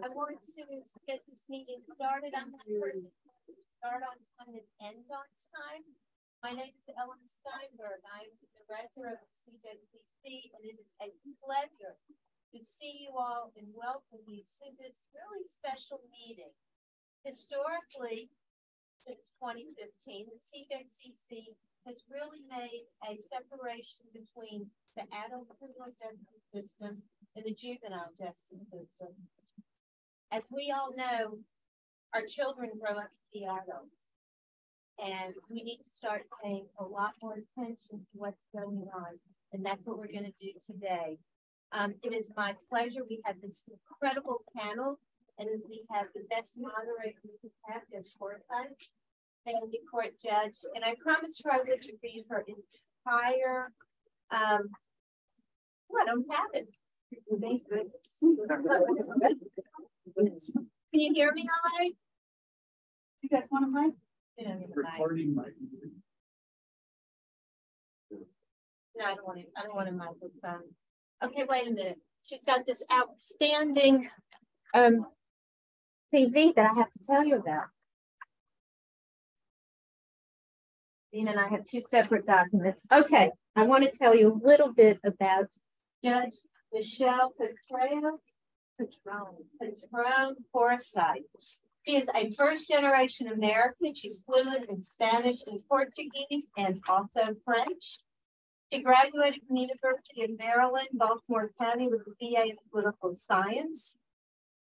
I wanted to get this meeting started on time, start on time and end on time. My name is Ellen Steinberg. I'm the director of CJCC, and it is a pleasure to see you all and welcome you to this really special meeting. Historically, since 2015, the CJCC has really made a separation between the adult criminal justice system and the juvenile justice system. As we all know, our children grow up to be adults. And we need to start paying a lot more attention to what's going on. And that's what we're going to do today. Um, it is my pleasure. We have this incredible panel, and we have the best moderator we could have, Judge Forsythe, family court judge. And I promised her I would read her entire, um, I don't have it. Thank goodness. Can you hear me all right? You guys want a mic? Recording mic. No, I don't want it. I don't want a microphone. Okay, wait a minute. She's got this outstanding um, CV that I have to tell you about. Dean and I have two separate documents. Okay, I want to tell you a little bit about Judge Michelle Petrone. Petrone. Petrone Forsythe. She is a first generation American. She's fluent in Spanish and Portuguese and also French. She graduated from the University of Maryland, Baltimore County with a BA in political science.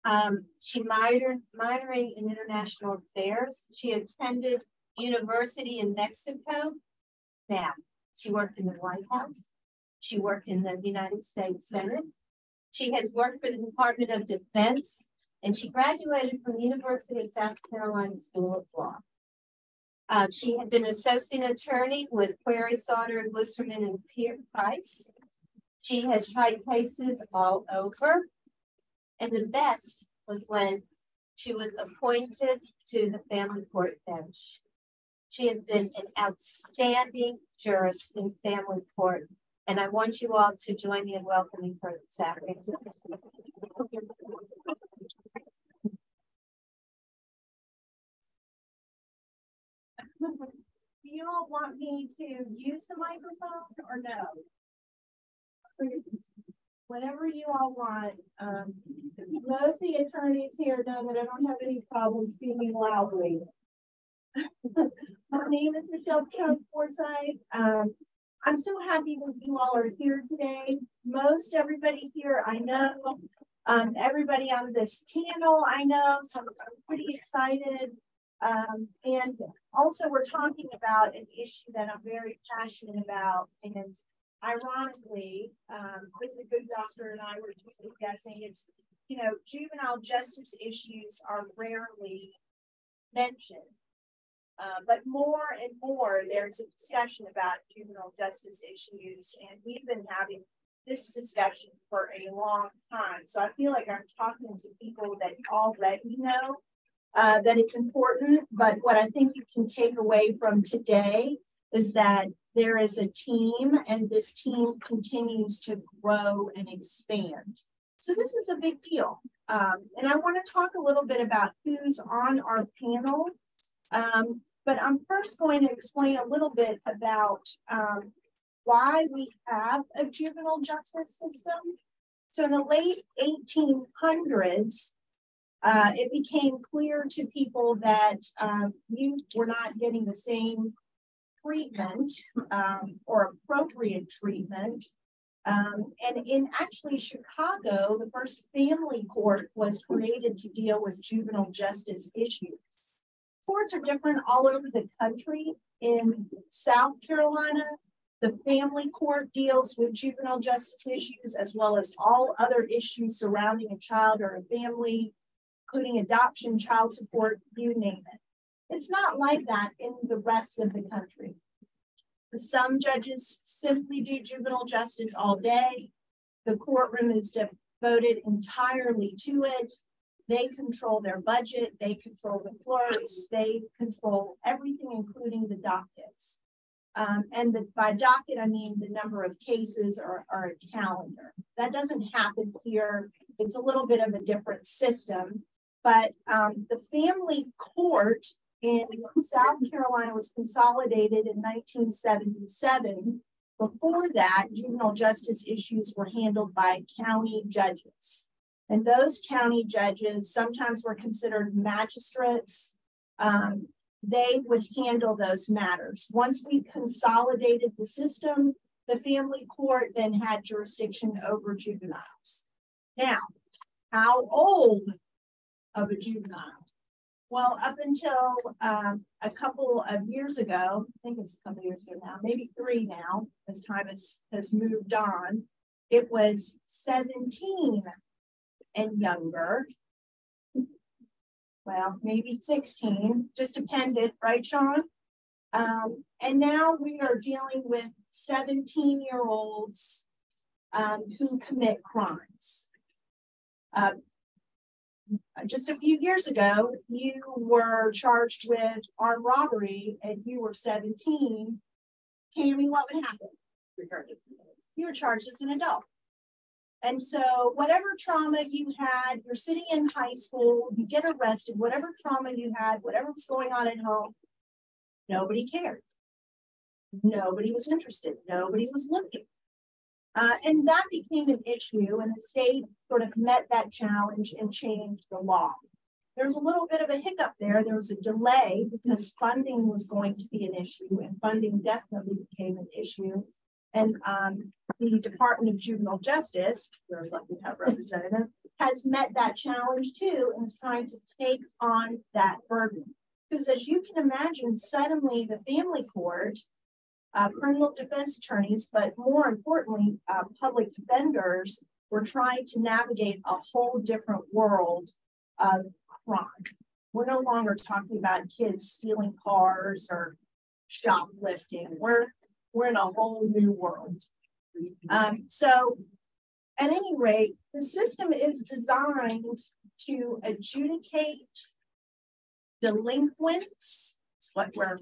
Um, she minored, minoring in international affairs. She attended university in Mexico. Now, she worked in the White House. She worked in the United States Senate. She has worked for the Department of Defense, and she graduated from the University of South Carolina School of Law. Um, she had been an associate attorney with Query, Sautter, Glisterman, and Pierre Price. She has tried cases all over. And the best was when she was appointed to the family court bench. She has been an outstanding jurist in family court. And I want you all to join me in welcoming her this afternoon. Do you all want me to use the microphone or no? Whatever you all want. Um, most of the attorneys here know that I don't have any problem speaking loudly. My name is Michelle Patrão Forsythe. Um, I'm so happy that you all are here today. Most everybody here I know. Um, everybody on this panel I know, so I'm pretty excited. Um, and also, we're talking about an issue that I'm very passionate about. And ironically, um, as the good doctor and I were just discussing, it's, you know, juvenile justice issues are rarely mentioned. Uh, but more and more, there's a discussion about juvenile justice issues, and we've been having this discussion for a long time. So I feel like I'm talking to people that already know uh, that it's important. But what I think you can take away from today is that there is a team and this team continues to grow and expand. So this is a big deal. Um, and I want to talk a little bit about who's on our panel. Um, but I'm first going to explain a little bit about um, why we have a juvenile justice system. So in the late 1800s, uh, it became clear to people that um, youth were not getting the same treatment um, or appropriate treatment. Um, and in actually Chicago, the first family court was created to deal with juvenile justice issues. Courts are different all over the country. In South Carolina, the family court deals with juvenile justice issues as well as all other issues surrounding a child or a family including adoption, child support, you name it. It's not like that in the rest of the country. Some judges simply do juvenile justice all day. The courtroom is devoted entirely to it. They control their budget, they control the clerks, they control everything, including the dockets. Um, and the, by docket, I mean the number of cases or, or a calendar. That doesn't happen here. It's a little bit of a different system, but um, the family court in South Carolina was consolidated in 1977. Before that, juvenile justice issues were handled by county judges. And those county judges sometimes were considered magistrates. Um, they would handle those matters. Once we consolidated the system, the family court then had jurisdiction over juveniles. Now, how old of a juvenile? Well, up until um, a couple of years ago, I think it's a couple of years ago now, maybe three now, as time has, has moved on, it was 17 and younger well, maybe 16, just depended, right, Sean? Um, and now we are dealing with 17 year olds um, who commit crimes. Uh, just a few years ago, you were charged with armed robbery and you were 17. Tammy, what would happen? You were charged as an adult. And so, whatever trauma you had, you're sitting in high school, you get arrested, whatever trauma you had, whatever was going on at home, nobody cared. Nobody was interested. Nobody was looking. Uh, and that became an issue, and the state sort of met that challenge and changed the law. There was a little bit of a hiccup there. There was a delay because funding was going to be an issue, and funding definitely became an issue. And um, the Department of Juvenile Justice, very lucky to have representative, has met that challenge too and is trying to take on that burden. Because as you can imagine, suddenly the family court, uh, criminal defense attorneys, but more importantly, uh, public defenders were trying to navigate a whole different world of crime. We're no longer talking about kids stealing cars or shoplifting. We're we're in a whole new world. Um, so at any rate, the system is designed to adjudicate delinquents. That's what we're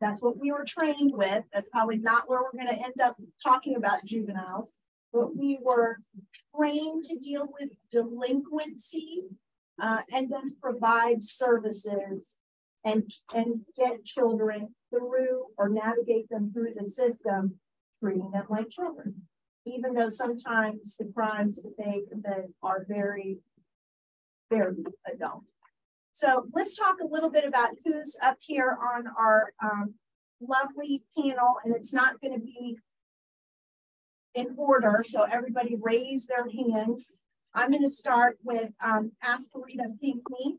that's what we were trained with. That's probably not where we're going to end up talking about juveniles, but we were trained to deal with delinquency uh, and then provide services and, and get children through or navigate them through the system, treating them like children, even though sometimes the crimes that they commit are very, very adult. So let's talk a little bit about who's up here on our um, lovely panel, and it's not going to be in order, so everybody raise their hands. I'm going to start with um, Aesperita Pinckney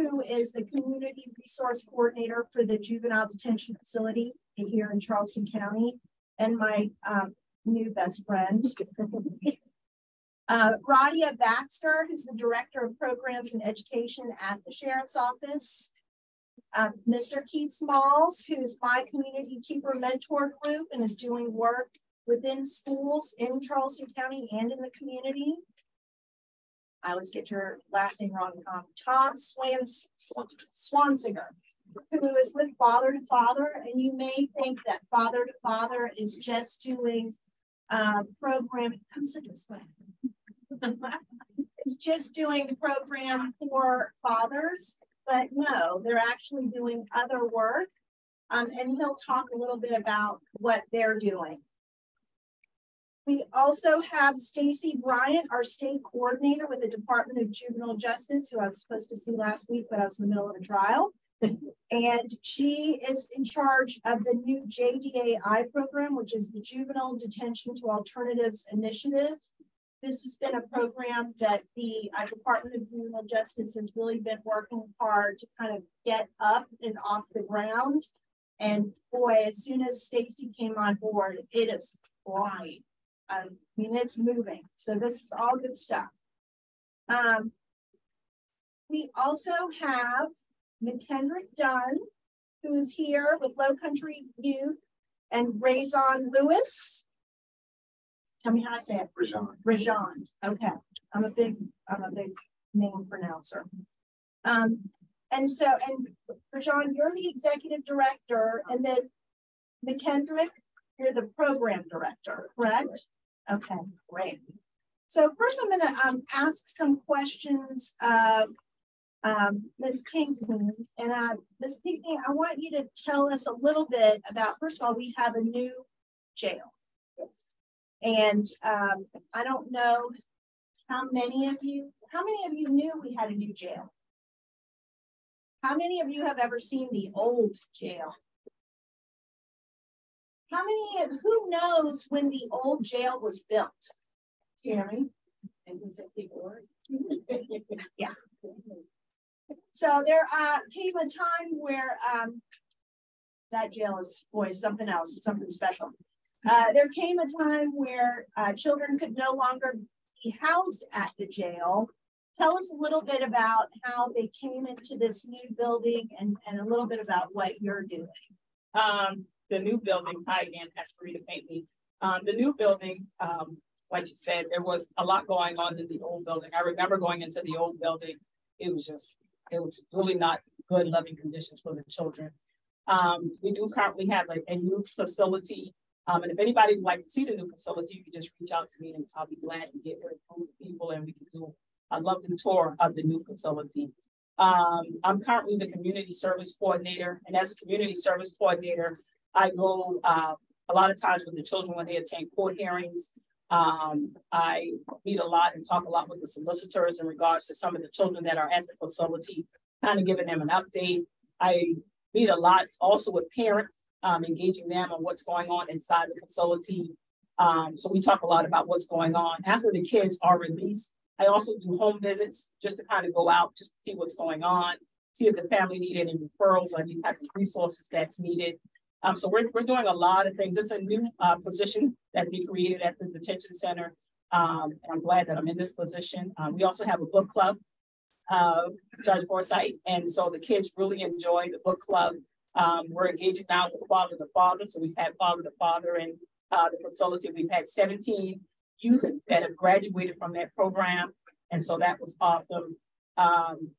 who is the Community Resource Coordinator for the Juvenile Detention Facility here in Charleston County, and my um, new best friend. uh, Radia Baxter, who's the Director of Programs and Education at the Sheriff's Office. Uh, Mr. Keith Smalls, who's my Community Keeper Mentor Group and is doing work within schools in Charleston County and in the community. I always get your last name wrong, um, Todd Swans, Swansinger, who is with Father to Father. And you may think that Father to Father is just doing uh, program, come sit this way. it's just doing the program for fathers, but no, they're actually doing other work. Um, and he'll talk a little bit about what they're doing. We also have Stacey Bryant, our state coordinator with the Department of Juvenile Justice, who I was supposed to see last week, but I was in the middle of a trial. and she is in charge of the new JDAI program, which is the Juvenile Detention to Alternatives Initiative. This has been a program that the uh, Department of Juvenile Justice has really been working hard to kind of get up and off the ground. And boy, as soon as Stacey came on board, it is flying. I mean, it's moving. So this is all good stuff. Um, we also have McKendrick Dunn, who is here with Low Country Youth, and ReZsaun Lewis. Tell me how I say it. ReZsaun. ReZsaun. Okay. I'm a big, I'm a big name pronouncer. Um, and so, and ReZsaun, you're the executive director, and then McKendrick, you're the program director, correct? Okay, great. So first I'm gonna um, ask some questions of um, Ms. Pinckney. And uh, Ms. Pinckney, I want you to tell us a little bit about, first of all, we have a new jail. Yes. And um, I don't know how many of you, how many of you knew we had a new jail? How many of you have ever seen the old jail? How many of, who knows when the old jail was built? Jeremy? 1964. yeah. So there uh, came a time where um, that jail is, boy, something else, something special. Uh, there came a time where uh, children could no longer be housed at the jail. Tell us a little bit about how they came into this new building and, and a little bit about what you're doing. Um, the new building, hi again, Aesperita Pinckney. Um, the new building, um, like you said, there was a lot going on in the old building. I remember going into the old building. It was just, it was really not good loving conditions for the children. Um, we do currently have like a new facility. Um, and if anybody would like to see the new facility, you can just reach out to me and I'll be glad to get with people and we can do a lovely tour of the new facility. Um, I'm currently the community service coordinator. And as a community service coordinator, I go uh, a lot of times with the children when they attend court hearings. Um, I meet a lot and talk a lot with the solicitors in regards to some of the children that are at the facility, kind of giving them an update. I meet a lot also with parents, um, engaging them on what's going on inside the facility. Um, so we talk a lot about what's going on. After the kids are released, I also do home visits just to kind of go out, just to see what's going on, see if the family need any referrals or any type of resources that's needed. Um, so we're, we're doing a lot of things. It's a new uh, position that we created at the detention center. Um, and I'm glad that I'm in this position. Um, we also have a book club, uh, Judge Forsythe. And so the kids really enjoy the book club. Um, we're engaging now with Father to Father. So we've had Father to Father and uh, the facility. We've had 17 youth that have graduated from that program. And so that was awesome. Um,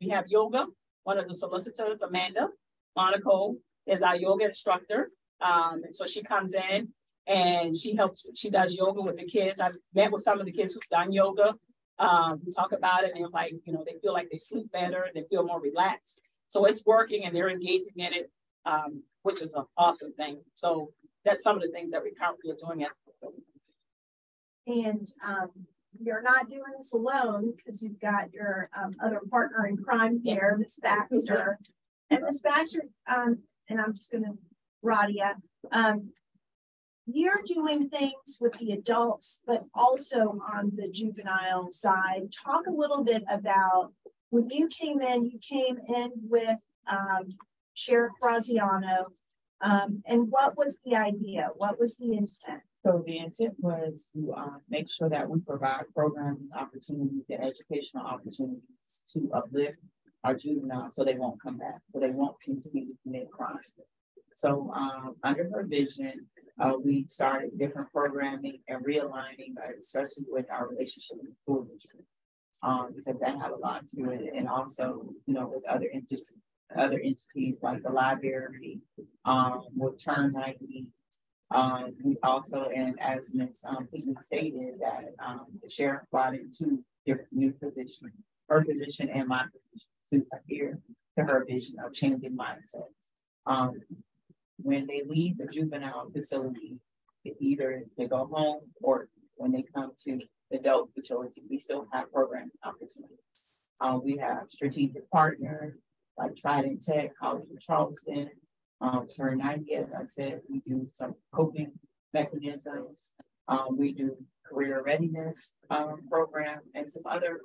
we have yoga, one of the solicitors, Amanda, Monaco is our yoga instructor. Um, and so she comes in and she helps, she does yoga with the kids. I've met with some of the kids who've done yoga. Um, we talk about it and like, you know, they feel like they sleep better, and they feel more relaxed. So it's working and they're engaging in it, um, which is an awesome thing. So that's some of the things that we currently are doing at and um, you're not doing this alone because you've got your um, other partner in crime here, Miss Baxter. And Ms. Baxter, um, and I'm just going to Radia, um, you're doing things with the adults, but also on the juvenile side. Talk a little bit about when you came in, you came in with um, Sheriff Graziano, um, and what was the idea? What was the intent? So the intent was to uh, make sure that we provide programming opportunities and educational opportunities to uplift our juveniles so they won't come back, so they won't continue to commit crimes. So um, under her vision, uh, we started different programming and realigning, uh, especially with our relationship with the school district, um, because that had a lot to do with it, and also, you know, with other entities, other entities like the library, um, with Turn 90. Um, we also, and as Ms. Um, stated, that um, the sheriff brought in two different new positions, her position and my position to adhere to her vision of changing mindsets. Um, when they leave the juvenile facility, either they go home or when they come to the adult facility, we still have program opportunities. Um, we have strategic partners like Trident Tech, College of Charleston, um, Turn 90, as I said, we do some coping mechanisms. Um, we do career readiness um, program and some other,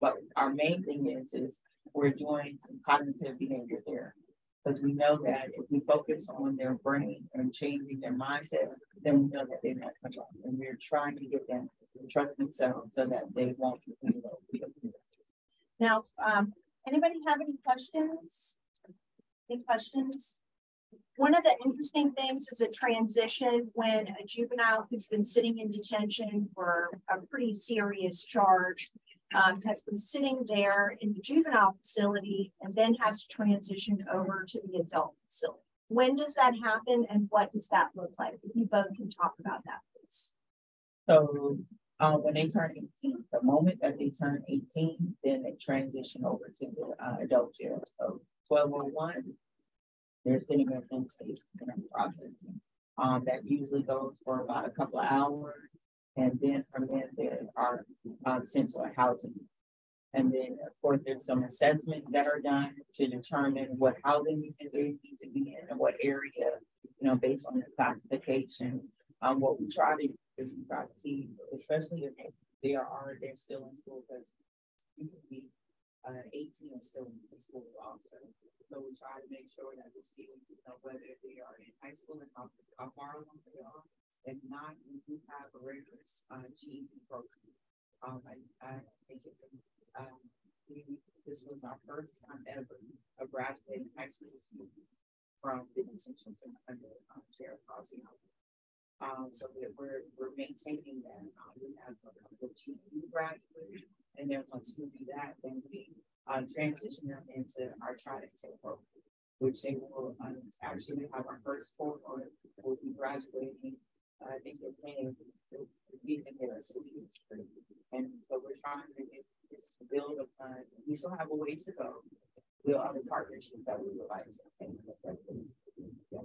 but our main thing is, is we're doing some cognitive behavior there because we know that if we focus on their brain and changing their mindset, then we know that they're not coming And we're trying to get them to trust themselves so that they won't Now, um, anybody have any questions? Any questions? One of the interesting things is a transition when a juvenile who's been sitting in detention for a pretty serious charge um, has been sitting there in the juvenile facility and then has to transition over to the adult facility. When does that happen and what does that look like? If you both can talk about that, please. So uh, when they turn 18, the moment that they turn 18, then they transition over to the uh, adult jail. So 1201, they're sitting in intake and processing. Um, that usually goes for about a couple of hours. And then from there, there are um, a housing and then, of course, there's some assessments that are done to determine what housing unit they need to be in and what area, you know, based on the classification. Um, what we try to is we try to see, especially if they are they're still in school, because you can be uh, 18 and still in school also. So we try to make sure that we see you know, whether they are in high school and how, how far along they are. If not, we do have a rigorous uh, GED program. Um, I, I, I take um, we, this was our first time ever of graduating high school students from the detention center under um, Chair Crossing. Um, so that we're we're maintaining that. Um, we have a couple of GED graduates, and then once we do that, then we um, transition them into our try to program, which they will um, actually have our first cohort will be graduating. I think to be in there, so and so we're trying to to build upon, we still have a ways to go. We have other partnerships that we would like to yeah.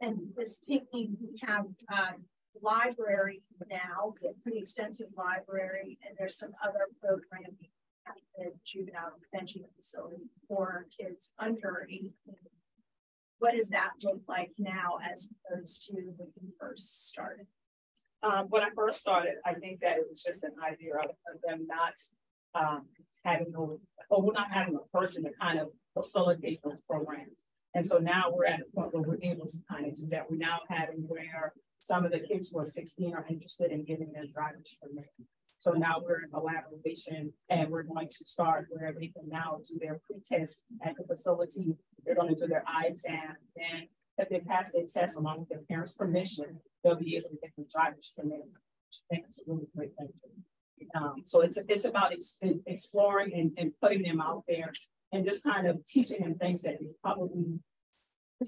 And this Pinckney, we have um, library now, a pretty extensive library, and there's some other programming at the juvenile detention facility for kids under 18. What does that look like now as opposed to when you first started? Um, when I first started, I think that it was just an idea of, of them not um, having no, or not having a person to kind of facilitate those programs. And so now we're at a point where we're able to kind of do that. We're now having where some of the kids who are 16 are interested in getting their driver's permit. So now we're in collaboration and we're going to start where they can now do their pre-test at the facility. Going to their eye exam. And if they pass their test along with their parents' permission, they'll be able to get the driver's permit. It's a really great thing. Um, so it's it's about ex exploring and, and putting them out there and just kind of teaching them things that they probably,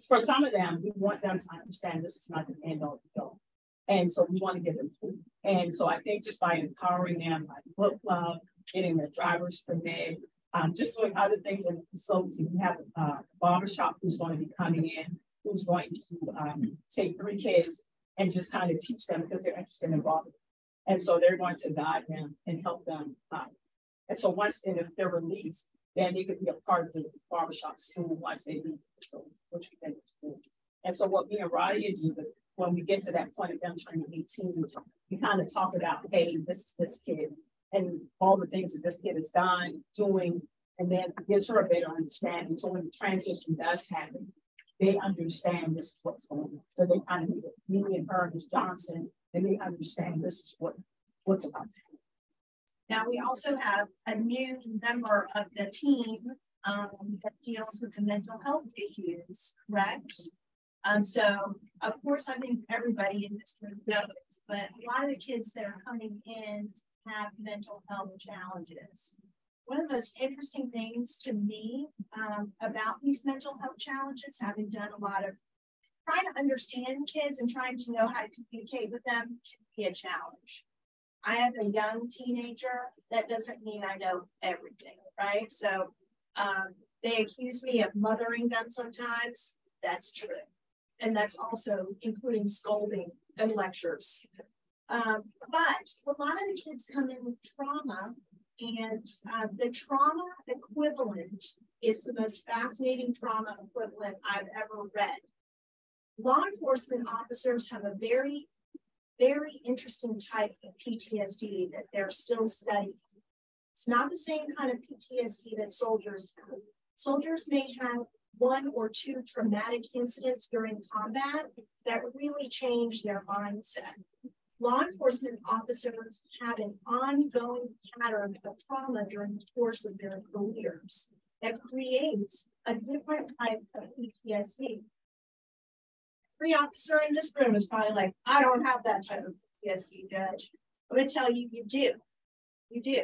for some of them, we want them to understand this is not the end all be all. And so we want to give them food. And so I think just by empowering them, like book club, getting their driver's permit, um, just doing other things in the facility. We have a uh, barbershop who's going to be coming in, who's going to um, take three kids and just kind of teach them because they're interested in barber. And so they're going to guide them and help them. Um, and so once and if they're released, then they could be a part of the barbershop school once they leave. So which we think is cool. And so what me and Radia do when we get to that point of them turning 18, we kind of talk about, hey, this is this kid and all the things that this kid has done, doing, and then gives her a better understanding. So when the transition does happen, they understand this is what's going on. So they kind of me and her, Ms. Johnson, and they understand this is what what's about to happen. Now we also have a new member of the team um, that deals with the mental health issues, correct? Um, so of course, I think everybody in this room knows, but a lot of the kids that are coming in have mental health challenges. One of the most interesting things to me um, about these mental health challenges, having done a lot of trying to understand kids and trying to know how to communicate with them can be a challenge. I have a young teenager. That doesn't mean I know everything, right? So um, they accuse me of mothering them sometimes. That's true. And that's also including scolding and lectures. Um, but a lot of the kids come in with trauma, and uh, the trauma equivalent is the most fascinating trauma equivalent I've ever read law enforcement officers have a very, very interesting type of PTSD that they're still studying. It's not the same kind of PTSD that soldiers have. Soldiers may have one or two traumatic incidents during combat that really change their mindset. Law enforcement officers have an ongoing pattern of trauma during the course of their careers that creates a different type of PTSD every officer in this room is probably like, I don't have that type of PTSD, Judge. I'm going to tell you, you do. You do.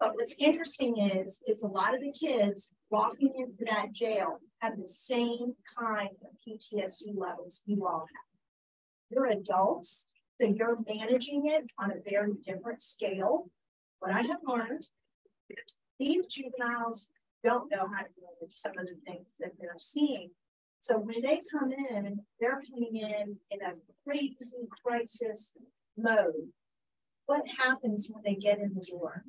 But what's interesting is, is a lot of the kids walking into that jail have the same kind of PTSD levels you all have. You're adults, so you're managing it on a very different scale. What I have learned, these juveniles don't know how to manage some of the things that they're seeing. So when they come in, they're coming in in a crazy crisis mode. What happens when they get in the door?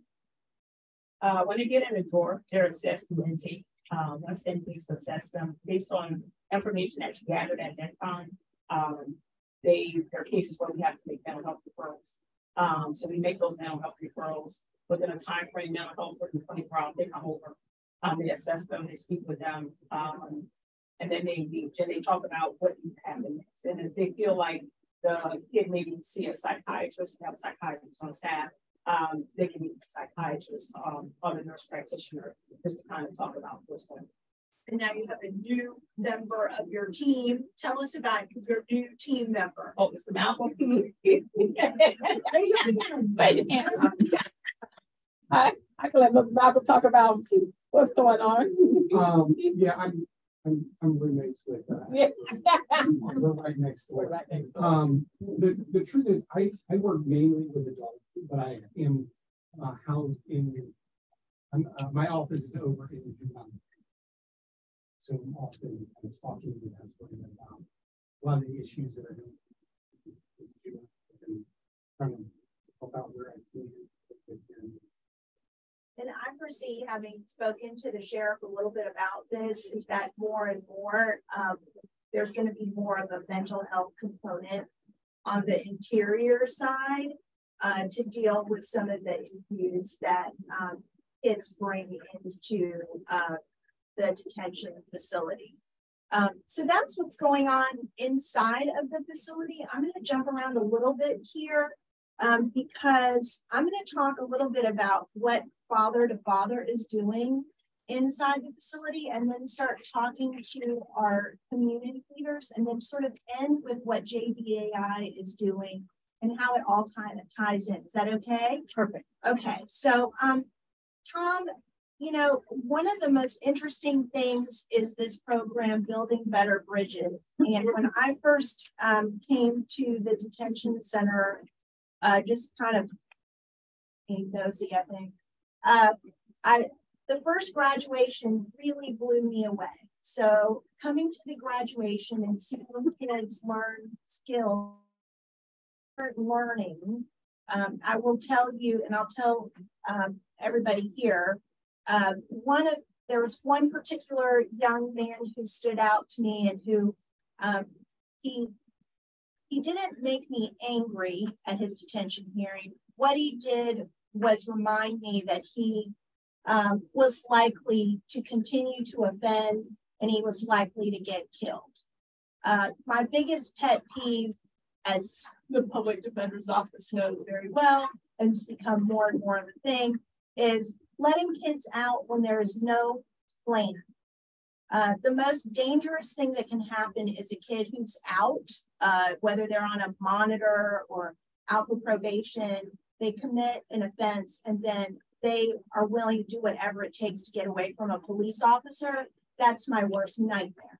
Uh, when they get in the door, they're assessed through intake. Uh, once intakes assess them based on information that's gathered at that time. Um, they there are cases where we have to make mental health referrals. Um, so we make those mental health referrals within a time frame, mental health within 24 hours, they come over. Um, they assess them, they speak with them, um, and then they they talk about what happened next. And if they feel like the kid maybe see a psychiatrist, we have a psychiatrist on staff, um, they can meet a psychiatrist um, or a nurse practitioner just to kind of talk about what's going on. And now you have a new member of your team. Tell us about your new team member. Oh, Mr. Malcolm. I, I can let Mr. Malcolm talk about what's going on. Um, yeah, I'm, I'm, I'm roommates with, uh, Yeah. we're right next We're door. right next door. Um, the, the truth is, I, I work mainly with adults, but I am, uh, housed in, I'm, uh, my office is over in the juvenile. So often talking with them about lot of the issues that with juveniles and Trying to help where I. And I foresee, having spoken to the sheriff a little bit about this, is that more and more, um, there's going to be more of a mental health component on the interior side uh, to deal with some of the issues that um, it's bringing into uh, the detention facility. Um, so that's what's going on inside of the facility. I'm going to jump around a little bit here um, because I'm going to talk a little bit about what Father to Father is doing inside the facility and then start talking to our community leaders and then sort of end with what JDAI is doing and how it all kind of ties in. Is that okay? Perfect. Okay, so um, Tom, you know, one of the most interesting things is this program, Building Better Bridges. And when I first um, came to the detention center, uh, just kind of being nosy, I think, uh, I the first graduation really blew me away. So coming to the graduation and seeing kids learn skills, learning, um, I will tell you, and I'll tell um, everybody here, um, one of there was one particular young man who stood out to me and who um, he he didn't make me angry at his detention hearing. What he did was remind me that he um, was likely to continue to offend and he was likely to get killed. Uh, my biggest pet peeve, as the public defender's office knows very well, and it's become more and more of a thing, is letting kids out when there is no plan. Uh, the most dangerous thing that can happen is a kid who's out, uh, whether they're on a monitor or out for probation, they commit an offense and then they are willing to do whatever it takes to get away from a police officer. That's my worst nightmare.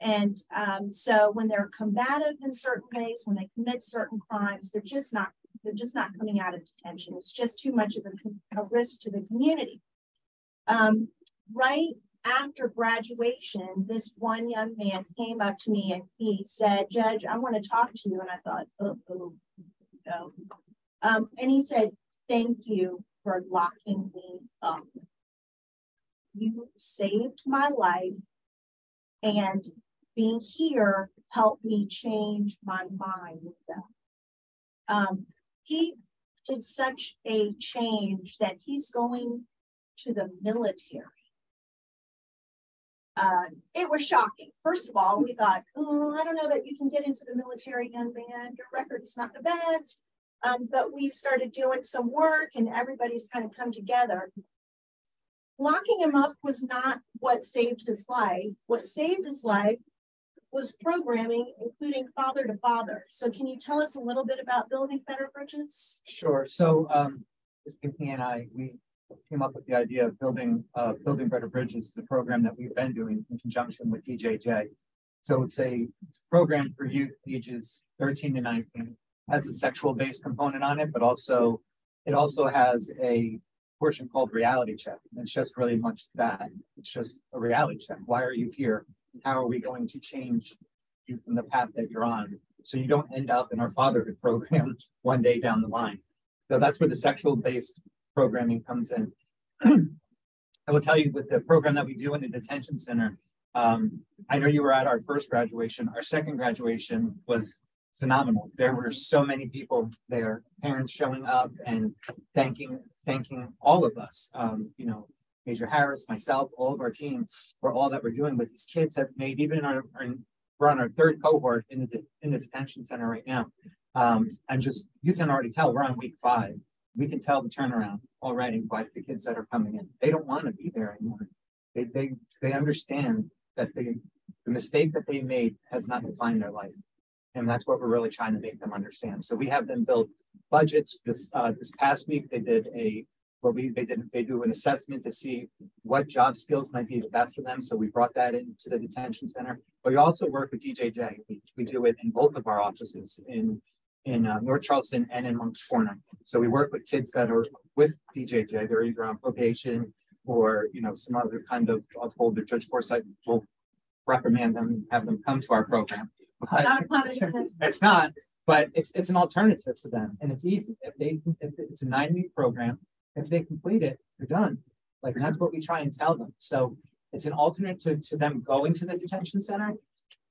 And um, so when they're combative in certain ways, when they commit certain crimes, they're just not they're just not coming out of detention. It's just too much of a, a risk to the community. Um, right after graduation, this one young man came up to me and he said, Judge, I want to talk to you. And I thought, oh, oh no. Um, and he said, Thank you for locking me up. You saved my life, and being here helped me change my mind. Um, he did such a change that he's going to the military. Uh, it was shocking. First of all, we thought, oh, I don't know that you can get into the military, young man. Your record is not the best. Um, but we started doing some work and everybody's kind of come together. Locking him up was not what saved his life. What saved his life was programming, including father to father. So can you tell us a little bit about building better bridges? Sure. So um, Ms. Pinckney and I, we came up with the idea of building uh, building better bridges, the program that we've been doing in conjunction with DJJ. So it's a program for youth ages 13 to 19, has a sexual based component on it, but also it also has a portion called reality check. And it's just really much that. It's just a reality check. Why are you here? How are we going to change you from the path that you're on? So you don't end up in our fatherhood program one day down the line. So that's where the sexual based programming comes in. I will tell you with the program that we do in the detention center, um, I know you were at our first graduation. Our second graduation was phenomenal. There were so many people there, parents showing up and thanking thanking all of us. Um, you know, Major Harris, myself, all of our team for all that we're doing. But these kids have made even in our, we're on our third cohort in the in the detention center right now. Um, and just you can already tell we're on week five. We can tell the turnaround already by the kids that are coming in. They don't want to be there anymore. They they they understand that they, the mistake that they made has not defined their life. And that's what we're really trying to make them understand. So we have them build budgets. This uh, this past week they did a what we they did they do an assessment to see what job skills might be the best for them. So we brought that into the detention center. But we also work with DJJ. We, we do it in both of our offices in in uh, North Charleston and in Moncks Corner. So we work with kids that are with DJJ. They're either on probation or you know some other kind of I'll hold the Judge Forsythe will reprimand them, have them come to our program. But it's not, but it's it's an alternative for them, and it's easy. If they if it's a nine week program, if they complete it, they're done. Like that's what we try and tell them. So it's an alternate to, to them going to the detention center,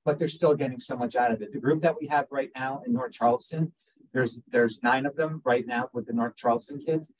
but they're still getting so much out of it. The group that we have right now in North Charleston, there's there's nine of them right now with the North Charleston kids.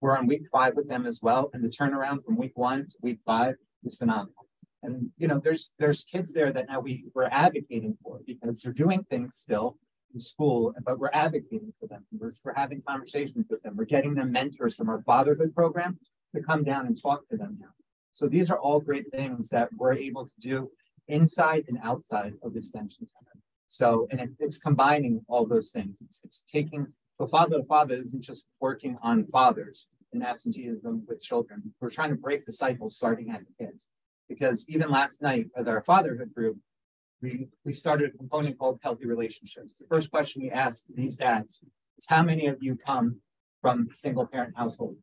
We're on week five with them as well. And the turnaround from week one to week five is phenomenal. And you know, there's there's kids there that now we we're advocating for because they're doing things still school, but we're advocating for them. We're, we're having conversations with them. We're getting them mentors from our fatherhood program to come down and talk to them now. So these are all great things that we're able to do inside and outside of the detention center. So, and it, it's combining all those things. It's, it's taking the father to father isn't just working on fathers and absenteeism with children. We're trying to break the cycle starting at the kids. Because even last night with our fatherhood group, we, we started a component called healthy relationships. The first question we asked these dads is how many of you come from single parent household?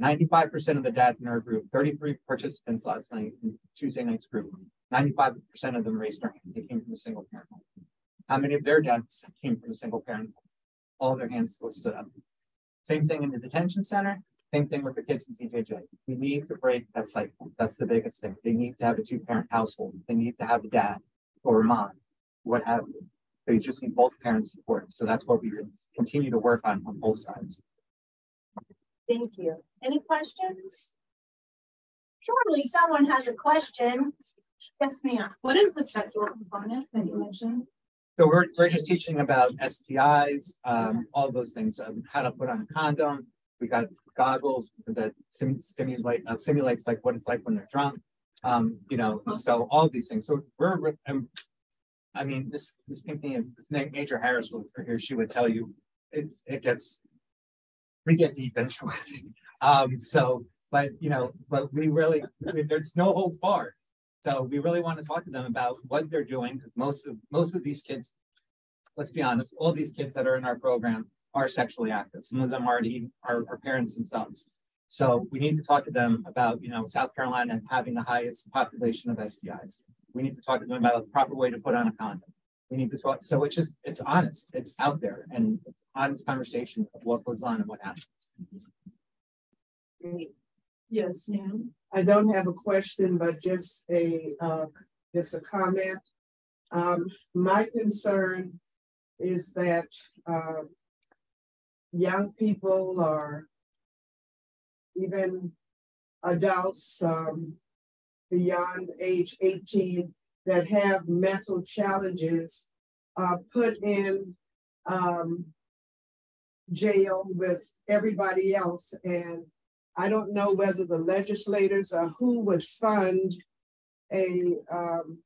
95% of the dads in our group, 33 participants last night in Tuesday night's group, 95% of them raised their hand. They came from a single parent home. How many of their dads came from a single parent home? all their hands stood up. Same thing in the detention center, same thing with the kids in DJJ. We need to break that cycle. That's the biggest thing. They need to have a two parent household. They need to have a dad or mom, what have you. They just need both parents support. So that's what we continue to work on on both sides. Thank you. Any questions? Surely someone has a question. Yes, ma'am. What is the sexual component that you mentioned? So we're, we're just teaching about STIs, um, all those things, um, how to put on a condom. We got goggles that sim simulate uh, simulates like what it's like when they're drunk. Um, you know, so all these things. So we're, um, I mean, this this Pinckney and Major Harris was here, she would tell you it it gets we get deep into it. Um, so, but you know, but we really there's no holds barred. So we really want to talk to them about what they're doing because most of most of these kids, let's be honest, all these kids that are in our program are sexually active. Some of them already are, are parents themselves. So we need to talk to them about, you know, South Carolina having the highest population of STIs. We need to talk to them about the proper way to put on a condom. We need to talk. So it's just, it's honest. It's out there and it's honest conversation of what goes on and what happens. Yes, ma'am. I don't have a question, but just a uh, just a comment. Um, my concern is that uh, young people or even adults um, beyond age 18 that have mental challenges are put in um, jail with everybody else. And I don't know whether the legislators or who would fund a um,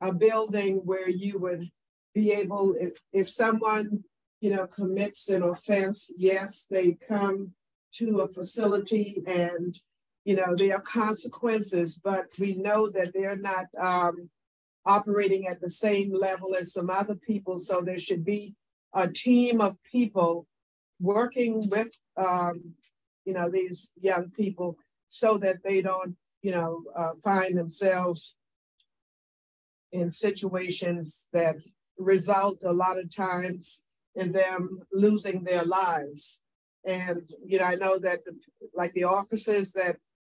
a building where you would be able, if, if someone you know commits an offense, yes, they come to a facility and, you know, there are consequences, but we know that they're not um, operating at the same level as some other people. So there should be a team of people working with, um, you know, these young people so that they don't, you know, uh, find themselves in situations that result a lot of times in them losing their lives. And, you know, I know that the, like the officers that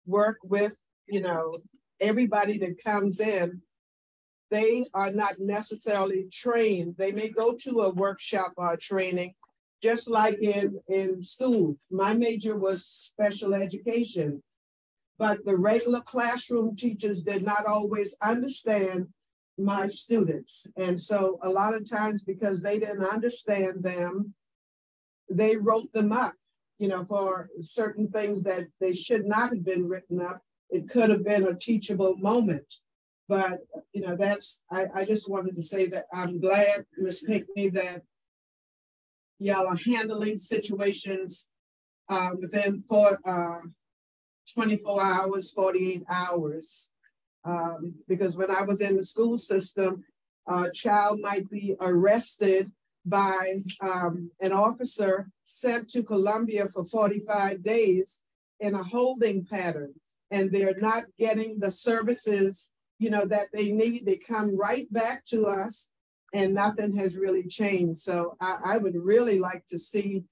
work with, you know, everybody that comes in, they are not necessarily trained. They may go to a workshop or training, just like in, in school. My major was special education, but the regular classroom teachers did not always understand my students. And so a lot of times because they didn't understand them, they wrote them up, you know, for certain things that they should not have been written up. It could have been a teachable moment. But, you know, that's, I, I just wanted to say that I'm glad, Ms. Pinckney, that y'all are handling situations uh, within four, uh, 24 hours, 48 hours. Um, because when I was in the school system, a child might be arrested by um, an officer sent to Columbia for 45 days in a holding pattern, and they're not getting the services you know that they need. They come right back to us, and nothing has really changed. So I, I would really like to see,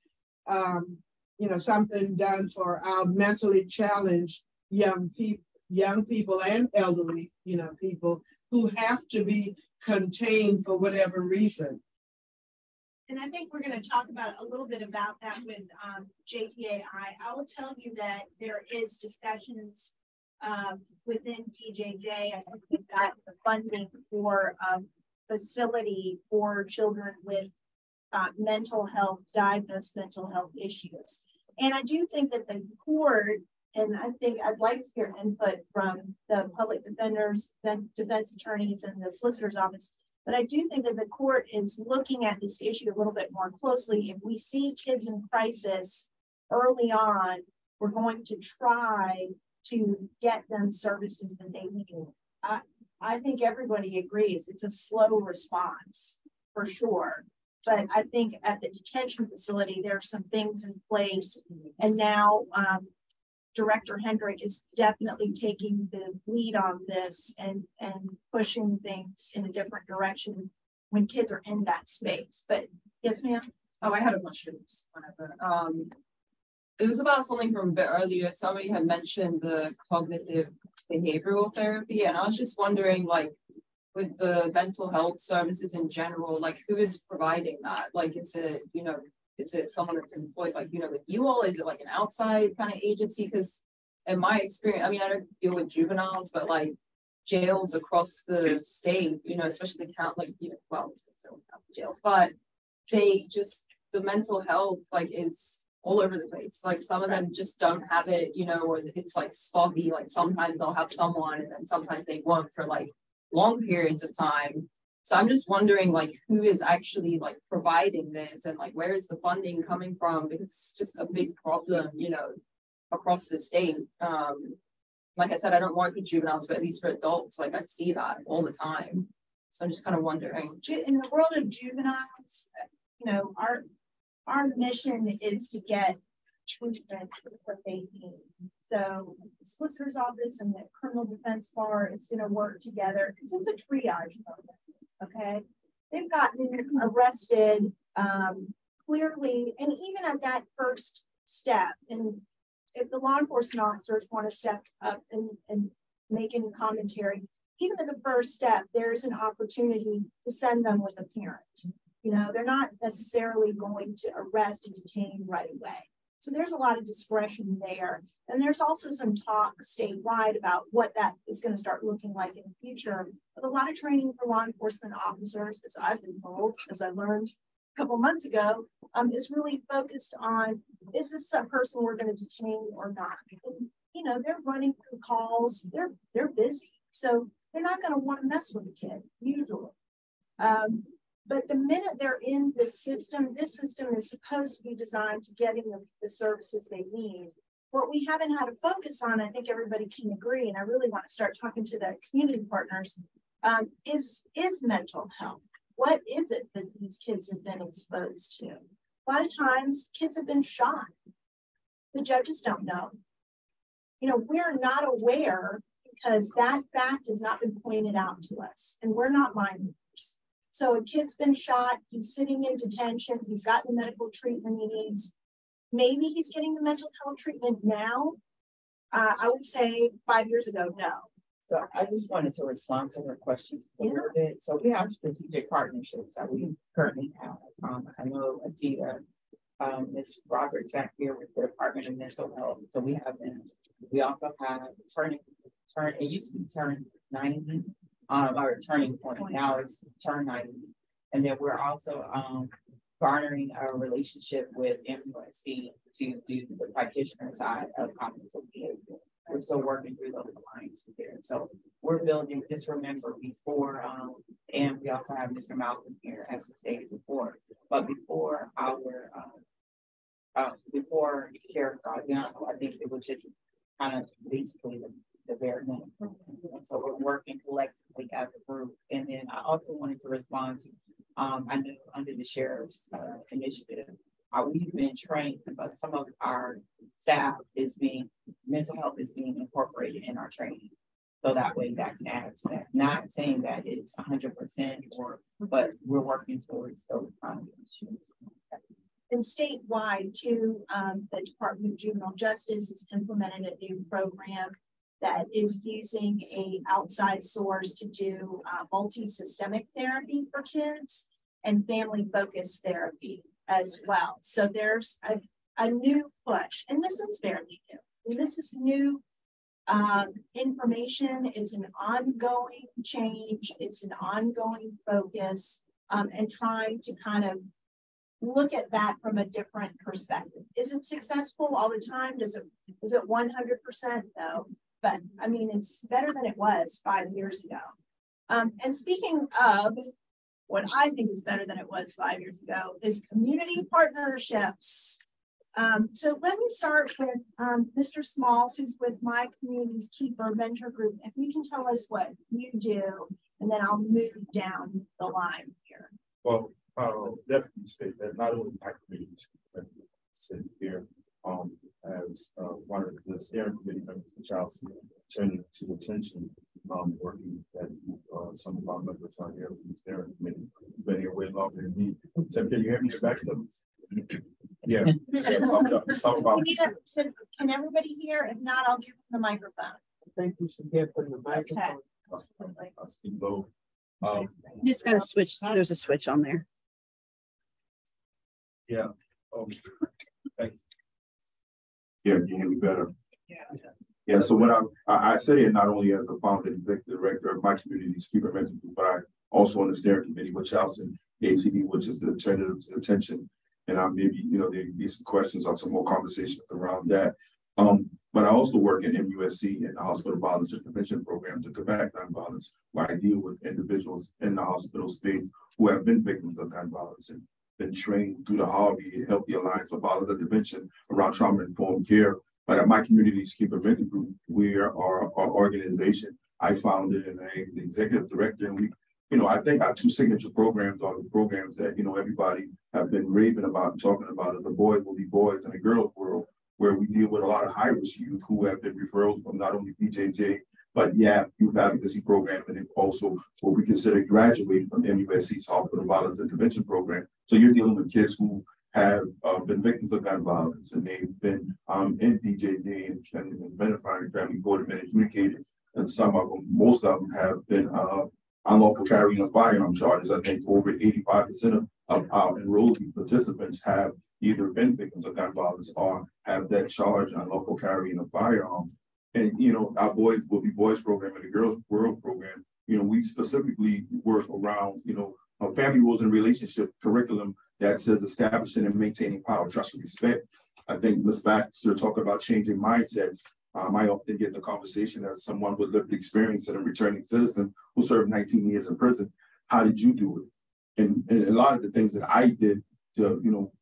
um, you know, something done for our mentally challenged young people young people and elderly, you know, people who have to be contained for whatever reason. And I think we're going to talk about a little bit about that with um, JDAI. I will tell you that there is discussions um, within DJJ. I think we've got the funding for a um, facility for children with uh, mental health, diagnosed mental health issues. And I do think that the court and I think I'd like to hear input from the public defenders, defense attorneys, and the solicitor's office. But I do think that the court is looking at this issue a little bit more closely. If we see kids in crisis early on, we're going to try to get them services that they need. I, I think everybody agrees it's a slow response for sure. But I think at the detention facility, there are some things in place. And now um, Director Hendrick is definitely taking the lead on this and, and pushing things in a different direction when kids are in that space. But yes, ma'am. Oh, I had a question. Um, it was about something from a bit earlier. Somebody had mentioned the cognitive behavioral therapy, and I was just wondering, like, with the mental health services in general, like, who is providing that? Like, is it you know is it someone that's employed like you know with you all? Is it like an outside kind of agency? Because in my experience, I mean, I don't deal with juveniles, but like jails across the state, you know, especially the count like you know, well, so jails, but they just the mental health like is all over the place. Like some of them just don't have it, you know, or it's like spotty. Like sometimes they'll have someone and then sometimes they won't for like long periods of time. So I'm just wondering like who is actually like providing this and like where is the funding coming from? Because it's just a big problem, you know, across the state. Um, like I said, I don't work with juveniles, but at least for adults, like I see that all the time. So I'm just kind of wondering. In the world of juveniles, you know, our our mission is to get treatment what they need. So the solicitor's office and the criminal defense bar is going to work together because it's a triage moment okay? They've gotten arrested um, clearly, and even at that first step, and if the law enforcement officers want to step up and, and make any commentary, even at the first step, there's an opportunity to send them with a parent. You know, they're not necessarily going to arrest and detain right away. So there's a lot of discretion there. And there's also some talk statewide about what that is going to start looking like in the future. But a lot of training for law enforcement officers, as I've been told, as I learned a couple months ago, um, is really focused on, is this a person we're going to detain or not? And, you know, they're running through calls, they're, they're busy. So they're not going to want to mess with a kid, usually. Um, but the minute they're in this system, this system is supposed to be designed to getting them the services they need. What we haven't had a focus on, I think everybody can agree, and I really want to start talking to the community partners, um, is, is mental health. What is it that these kids have been exposed to? A lot of times kids have been shot. The judges don't know. You know, we're not aware because that fact has not been pointed out to us and we're not minders. So a kid's been shot, he's sitting in detention, he's got the medical treatment he needs. Maybe he's getting the mental health treatment now. Uh, I would say five years ago, no. So I just wanted to respond to her question a little bit. So we have strategic partnerships that we currently have. Um, I know Adita, um, Ms. Roberts back here with the Department of Mental Health. So we have them. We also have turning turn. It used to be turn ninety, um, our turning point. Now it's turn ninety, and then we're also um garnering a relationship with MUSC to do the practitioner side of cognitive behavior. We're still working through those alliances there. So we're building, just remember before, um, and we also have Mr. Malcolm here, as I stated before, but before our, um, uh, before Graziano, I think it was just kind of basically the, the bare minimum. And so we're working collectively as a group. And then I also wanted to respond to, um, I know under the sheriff's uh, initiative, uh, we've been trained, but some of our staff is being, mental health is being incorporated in our training. So that way that can add to that. Not saying that it's hundred percent or, but we're working towards those kind of issues. And statewide too, um, the Department of Juvenile Justice has implemented a new program that is using a outside source to do uh, multi-systemic therapy for kids and family focused therapy as well. So there's a, a new push, and this is fairly new. This is new um, information. It's an ongoing change. It's an ongoing focus um, and trying to kind of look at that from a different perspective. Is it successful all the time? Does it, is it 100%? No, but I mean, it's better than it was five years ago. Um, and speaking of what I think is better than it was five years ago is community partnerships. Um, so let me start with um, Mr. Smalls, who's with My Community's Keeper Mentor Group. If you can tell us what you do, and then I'll move down the line here. Well, uh, definitely state that not only My Community's Keeper sitting here um, as uh, one of the steering committee members, the child turning to attention um, working that uh, some of our members are here in steering committee, been here way longer than me. So can you hear me back to Yeah. yeah some, some about, a, can everybody hear? If not, I'll give them the microphone. I think you should get the microphone. Okay. I'll speak low. Um, you just gotta switch. There's a switch on there. Yeah. Um, yeah, can you hear me better? Yeah. Yeah, so when I, I, say it not only as a founder and executive director of my community's keeper mentor group, but I also on the steering committee with Charleston ATD, which is the alternatives attention. And I maybe, you know, there be some questions on some more conversations around that. Um, but I also work in MUSC in the hospital violence intervention program to combat gun violence, where I deal with individuals in the hospital space who have been victims of gun violence and been trained through the Harvey Healthy Alliance of Violence Intervention around trauma informed care but at my community keeper mentor group, we are our, our organization. I founded and I'm the executive director. And we, you know, I think our two signature programs are the programs that, you know, everybody have been raving about and talking about. The boys will be boys and the girls world, where we deal with a lot of high risk youth who have been referrals from not only DJJ, but yeah, youth advocacy program, and then also what we consider graduating from MUSC's Hospital Violence Intervention Program. So you're dealing with kids who have uh, been victims of gun violence and they've been um, in DJJ and, and identifying family court and adjudicated. And some of them, most of them have been uh, unlawful carrying of firearm charges. I think over 85% of, of our enrolled participants have either been victims of gun violence or have that charge unlawful carrying of firearm. And, you know, our boys will be boys program and the girls world program, you know, we specifically work around, you know, family rules and relationship curriculum that says establishing and maintaining power, trust, and respect. I think Ms. Baxter talked about changing mindsets. Um, I often get the conversation as someone with lived experience and a returning citizen who served 19 years in prison. How did you do it? and, and a lot of the things that I did to, you know,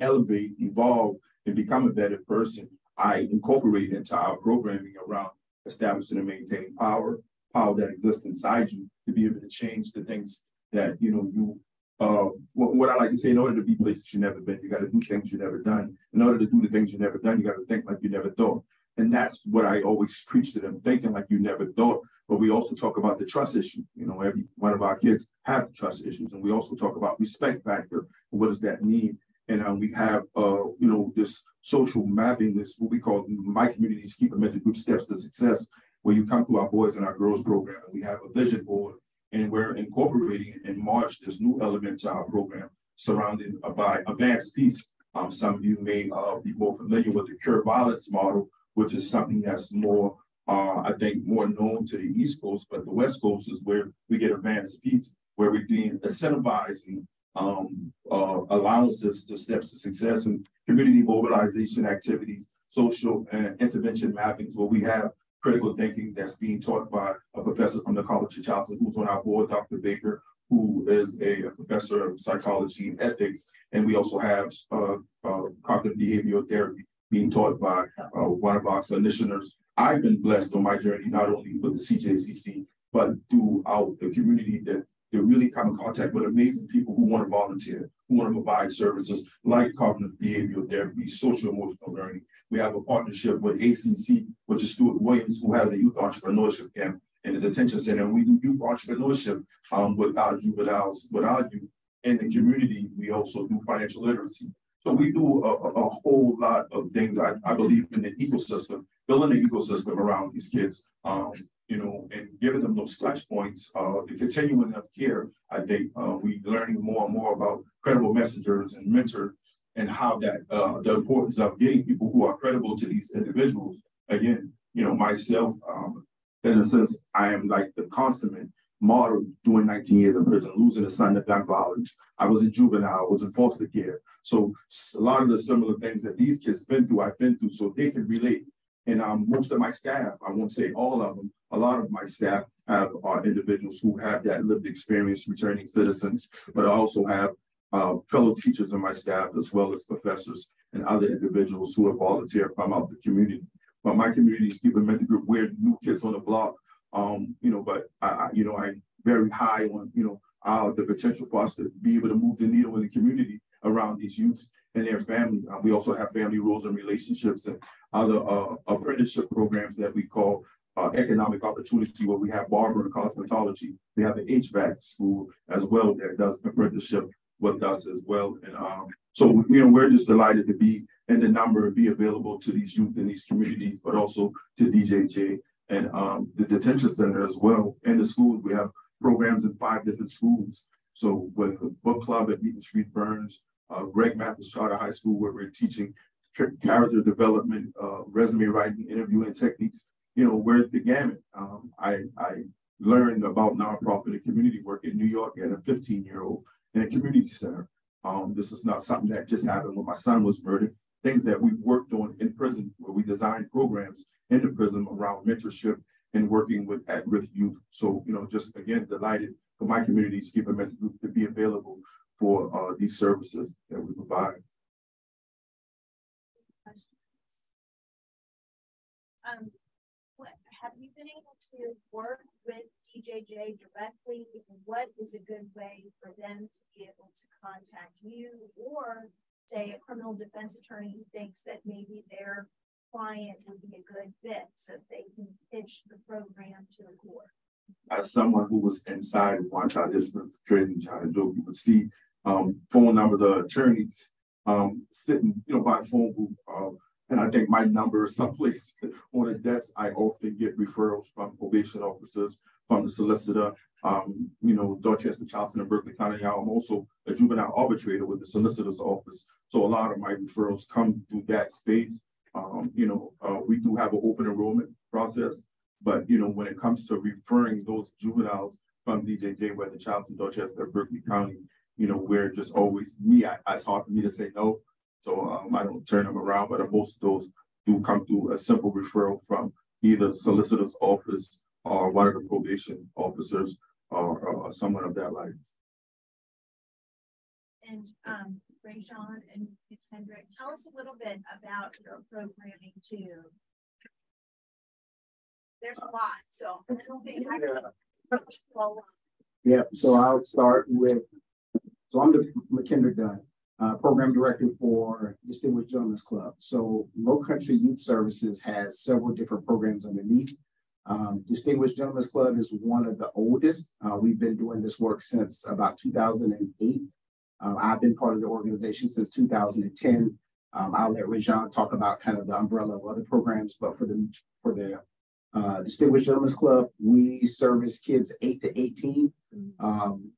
elevate, evolve, and become a better person, I incorporate into our programming around establishing and maintaining power, power that exists inside you to be able to change the things that you know you uh what, what I like to say in order to be places you've never been, you got to do things you've never done. In order to do the things you've never done, you got to think like you never thought. And that's what I always preach to them, thinking like you never thought. But we also talk about the trust issue. You know, every one of our kids have trust issues. And we also talk about respect factor. What does that mean? And um, we have, uh, you know, this social mapping, this what we call my communities keep a mental group steps to success, where you come to our boys and our girls program and we have a vision board and we're incorporating in March this new element to our program surrounded by Advance Peace. Um, some of you may uh, be more familiar with the cure violence model, which is something that's more, uh, I think, more known to the East Coast, but the West Coast is where we get Advance Peace, where we're being incentivizing um, uh, allowances to steps to success and community mobilization activities, social and intervention mappings, where we have critical thinking that's being taught by a professor from the College of Charleston, who's on our board, Dr. Baker, who is a, professor of psychology and ethics. And we also have uh, uh, cognitive behavioral therapy being taught by uh, one of our clinicians. I've been blessed on my journey, not only with the CJCC, but throughout the community that really come in contact with amazing people who want to volunteer, who want to provide services like cognitive behavioral therapy, social emotional learning. We have a partnership with ACC, which is Stuart Williams, who has a youth entrepreneurship camp in the detention center. And we do youth entrepreneurship um, with our juveniles, with our youth. In the community, we also do financial literacy. So we do a, a whole lot of things. I, I believe in the ecosystem, building an ecosystem around these kids. Um, you know, and giving them those touch points, uh, the continuing of care, I think uh, we learning more and more about credible messengers and mentors and how that uh, the importance of getting people who are credible to these individuals. Again, you know, myself, um, in a sense, I am like the consummate model doing 19 years in prison, losing a son to gun violence. I was a juvenile, I was in foster care. So a lot of the similar things that these kids been through, I've been through, so they can relate. And um, most of my staff, I won't say all of them, a lot of my staff have are individuals who have that lived experience, returning citizens, but I also have uh, fellow teachers on my staff, as well as professors and other individuals who have volunteered from out the community. But my community is keeping mental group, we're new kids on the block, um, you know, but I, you know, I'm very high on, you know, uh, the potential for us to be able to move the needle in the community around these youths and their family. Uh, we also have family roles and relationships and other uh, apprenticeship programs that we call uh, economic opportunity where we have barber and cosmetology. We have the HVAC school as well that does apprenticeship with us as well. And um, so, you know, we're just delighted to be in the number and be available to these youth in these communities, but also to DJJ and um, the detention center as well. And the schools, we have programs in five different schools. So with the book club at Meeting Street Burns, uh, Greg Mathis Charter High School, where we're teaching character development, uh, resume writing, interviewing techniques, you know, we're the gamut. Um, I, I learned about nonprofit and community work in New York at a 15 year old in a community center. Um, this is not something that just happened when my son was murdered. Things that we worked on in prison, where we designed programs in the prison around mentorship and working with at-risk youth. So, you know, just again, delighted for my community keep a group to be available for uh, these services that we provide. Um, what, have you been able to work with DJJ directly? What is a good way for them to be able to contact you or say a criminal defense attorney who thinks that maybe their client would be a good fit so they can pitch the program to the court? As someone who was inside once I just crazy trying to joke, you would see um, phone numbers of attorneys um, sitting, you know, by the phone booth. Uh, and I think my number is someplace on the desk. I often get referrals from probation officers, from the solicitor, um, you know, Dorchester, Charleston, and Berkeley County. I'm also a juvenile arbitrator with the solicitor's office. So a lot of my referrals come through that space. Um, you know, uh, we do have an open enrollment process, but you know, when it comes to referring those juveniles from DJJ, whether Charleston, Dorchester, Berkeley County, you know, we're just always me. I, it's hard for me to say no. So um, I don't turn them around, but most of those do come through a simple referral from either solicitor's office or one of the probation officers or, or someone of that like. and, um, ReZsaun and Kendrick, tell us a little bit about your programming too. There's a lot, so I don't think I can. Well, Yeah, so I'll start with, so I'm the McKendrick Dunn, uh, Program Director for Distinguished Gentlemen's Club. So Low Country Youth Services has several different programs underneath. Um, Distinguished Gentlemen's Club is one of the oldest. Uh, we've been doing this work since about two thousand and eight. Uh, I've been part of the organization since two thousand and ten. Um, I'll let ReZsaun talk about kind of the umbrella of other programs, but for the, for the uh, Distinguished Gentlemen's Club, we service kids eight to eighteen. Um,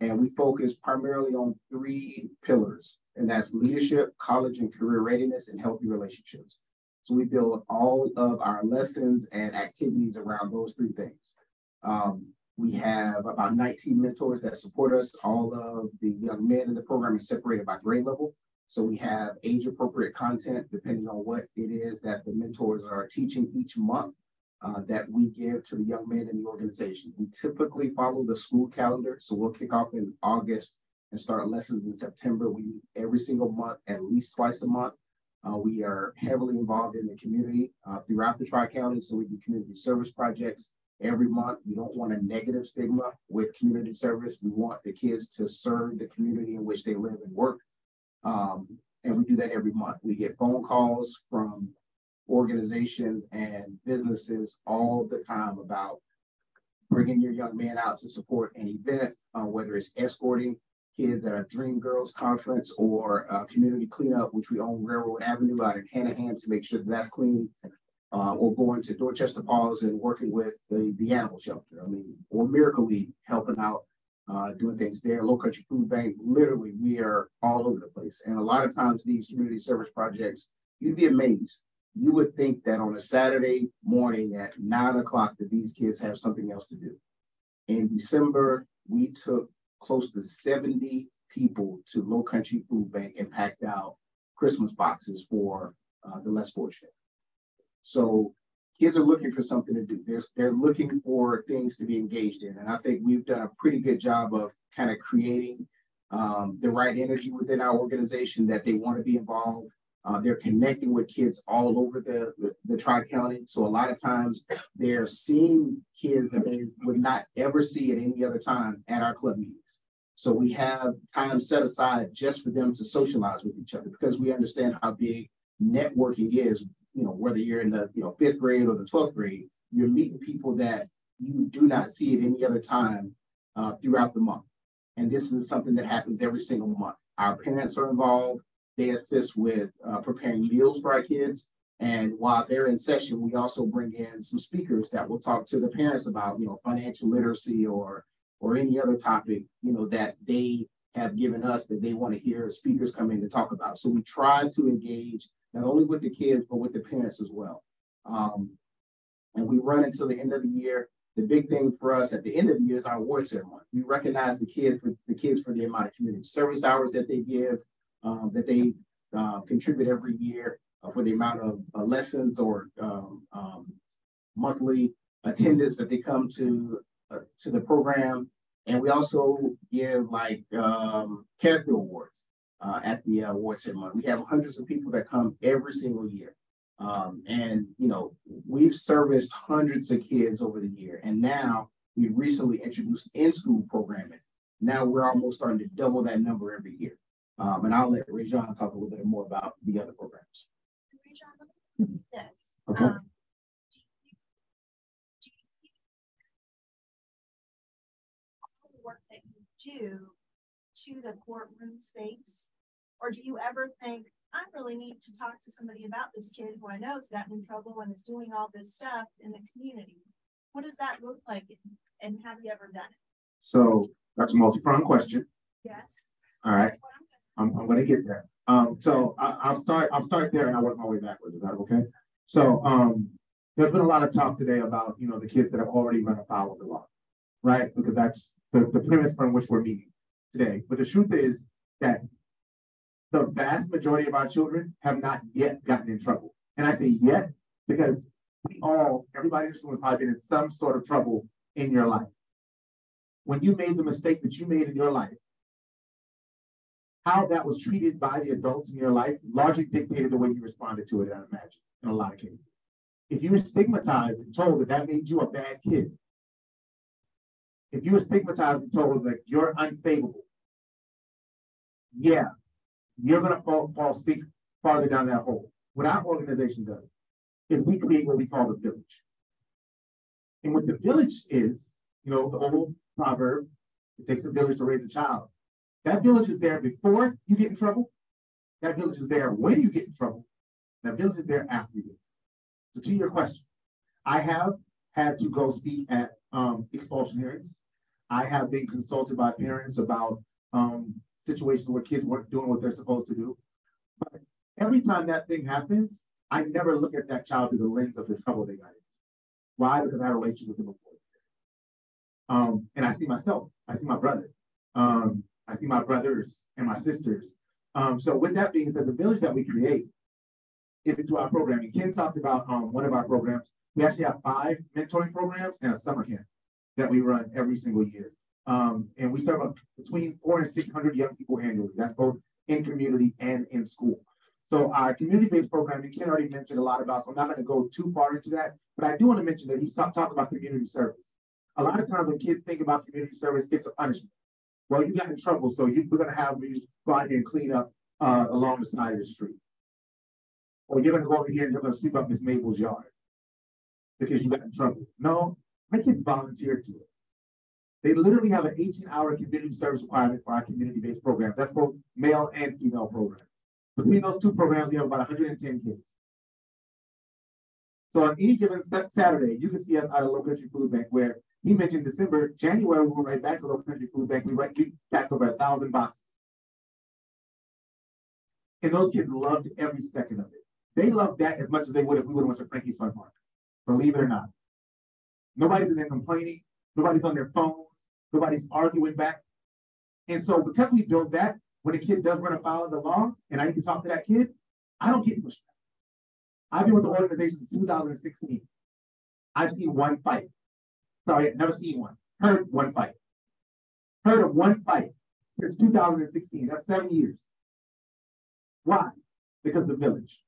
and we focus primarily on three pillars, and that's leadership, college and career readiness, and healthy relationships. So we build all of our lessons and activities around those three things. Um, we have about 19 mentors that support us. All of the young men in the program is separated by grade level. So we have age appropriate content depending on what it is that the mentors are teaching each month uh, that we give to the young men in the organization. We typically follow the school calendar. So we'll kick off in August and start lessons in September. We meet every single month, at least twice a month. Uh, we are heavily involved in the community uh, throughout the Tri-County. So we do community service projects every month. We don't want a negative stigma with community service. We want the kids to serve the community in which they live and work. Um, and we do that every month. We get phone calls from organizations and businesses all the time about bringing your young man out to support an event, uh, whether it's escorting kids at a Dream Girls conference or a community cleanup, which we own Railroad Avenue out in Hanahan to make sure that that's clean, uh, or going to Dorchester Paws and working with the, the animal shelter. I mean, or Miracle League helping out, uh, doing things there. Low Country Food Bank, literally, we are all over the place. And a lot of times these community service projects, you'd be amazed you would think that on a Saturday morning at nine o'clock that these kids have something else to do. In December, we took close to 70 people to Low Country Food Bank and packed out Christmas boxes for uh, the less fortunate. So kids are looking for something to do. They're, they're looking for things to be engaged in. And I think we've done a pretty good job of kind of creating um, the right energy within our organization that they want to be involved uh, they're connecting with kids all over the, the, the Tri-County. So a lot of times they're seeing kids that they would not ever see at any other time at our club meetings. So we have time set aside just for them to socialize with each other because we understand how big networking is. You know, whether you're in the you know fifth grade or the 12th grade, you're meeting people that you do not see at any other time uh, throughout the month. And this is something that happens every single month. Our parents are involved. They assist with uh, preparing meals for our kids. And while they're in session, we also bring in some speakers that will talk to the parents about, you know, financial literacy or or any other topic, you know, that they have given us that they want to hear speakers come in to talk about. So we try to engage not only with the kids, but with the parents as well. Um, and we run until the end of the year. The big thing for us at the end of the year is our award ceremony. We recognize the kids for the kids for the amount of community service hours that they give, um, that they uh, contribute every year uh, for the amount of uh, lessons or um, um, monthly attendance that they come to uh, to the program. And we also give like um, character awards uh, at the award ceremony. We have hundreds of people that come every single year. Um, and you know, we've serviced hundreds of kids over the year, and now we recently introduced in-school programming. Now we're almost starting to double that number every year. Um, and I'll let ReZsaun talk a little bit more about the other programs. Yes. Okay. Um, all the Work that you do to the courtroom space, or do you ever think, I really need to talk to somebody about this kid who I know has gotten in trouble and is doing all this stuff in the community? What does that look like and have you ever done it? So that's a multi-pronged question. Yes. All right. I'm I'm, I'm gonna get there. Um, so I, I'll start, I'll start there and I'll work my way backwards. Is that okay? So, um, there's been a lot of talk today about, you know, the kids that have already run afoul of the law, right? Because that's the, the premise from which we're meeting today. But the truth is that the vast majority of our children have not yet gotten in trouble. And I say yet because we all, everybody in this room has probably been in some sort of trouble in your life. When you made the mistake that you made in your life, how that was treated by the adults in your life largely dictated the way you responded to it, I imagine, in a lot of cases. If you were stigmatized and told that that made you a bad kid, if you were stigmatized and told that you're unfavorable, yeah, you're gonna fall, fall sick farther down that hole. What our organization does is we create what we call the village. And what the village is, you know, the old proverb, it takes a village to raise a child. That village is there before you get in trouble. That village is there when you get in trouble. That village is there after you get. So to your question, I have had to go speak at um, expulsion hearings. I have been consulted by parents about um, situations where kids weren't doing what they're supposed to do. But every time that thing happens, I never look at that child through the lens of the trouble they got in. Why? Because I had a relationship with them before. Um, and I see myself, I see my brother, um, I see my brothers and my sisters. Um, so with that being said, the village that we create is through our programming. Ken talked about um, one of our programs. We actually have five mentoring programs and a summer camp that we run every single year. Um, and we serve between four and 600 young people annually. That's both in community and in school. So our community-based programming, Ken already mentioned a lot about, so I'm not going to go too far into that, but I do want to mention that he talking about community service. A lot of times when kids think about community service, it's a punishment. Well, you got in trouble, so you, we're going to have you go out here and clean up uh, along the side of the street. Or you're going to go over here and you're going to sweep up Miss Mabel's yard because you got in trouble. No, my kids volunteer to it. They literally have an 18 hour community service requirement for our community based program. That's both male and female programs. Between those two programs, we have about 110 kids. So on any given Saturday, you can see us at a local food bank where he mentioned December, January, we went right back to low country food bank. We went we back over a thousand boxes. And those kids loved every second of it. They loved that as much as they would if we would have went to Frankie's Fun Park. Believe it or not. Nobody's in there complaining. Nobody's on their phone. Nobody's arguing back. And so because we built that, when a kid does run afoul of the law and I need to talk to that kid, I don't get pushed back. I've been with the organization since 2016. I've seen one fight. Sorry, never seen one. Heard one fight. Heard of one fight since 2016. That's seven years. Why? Because the village.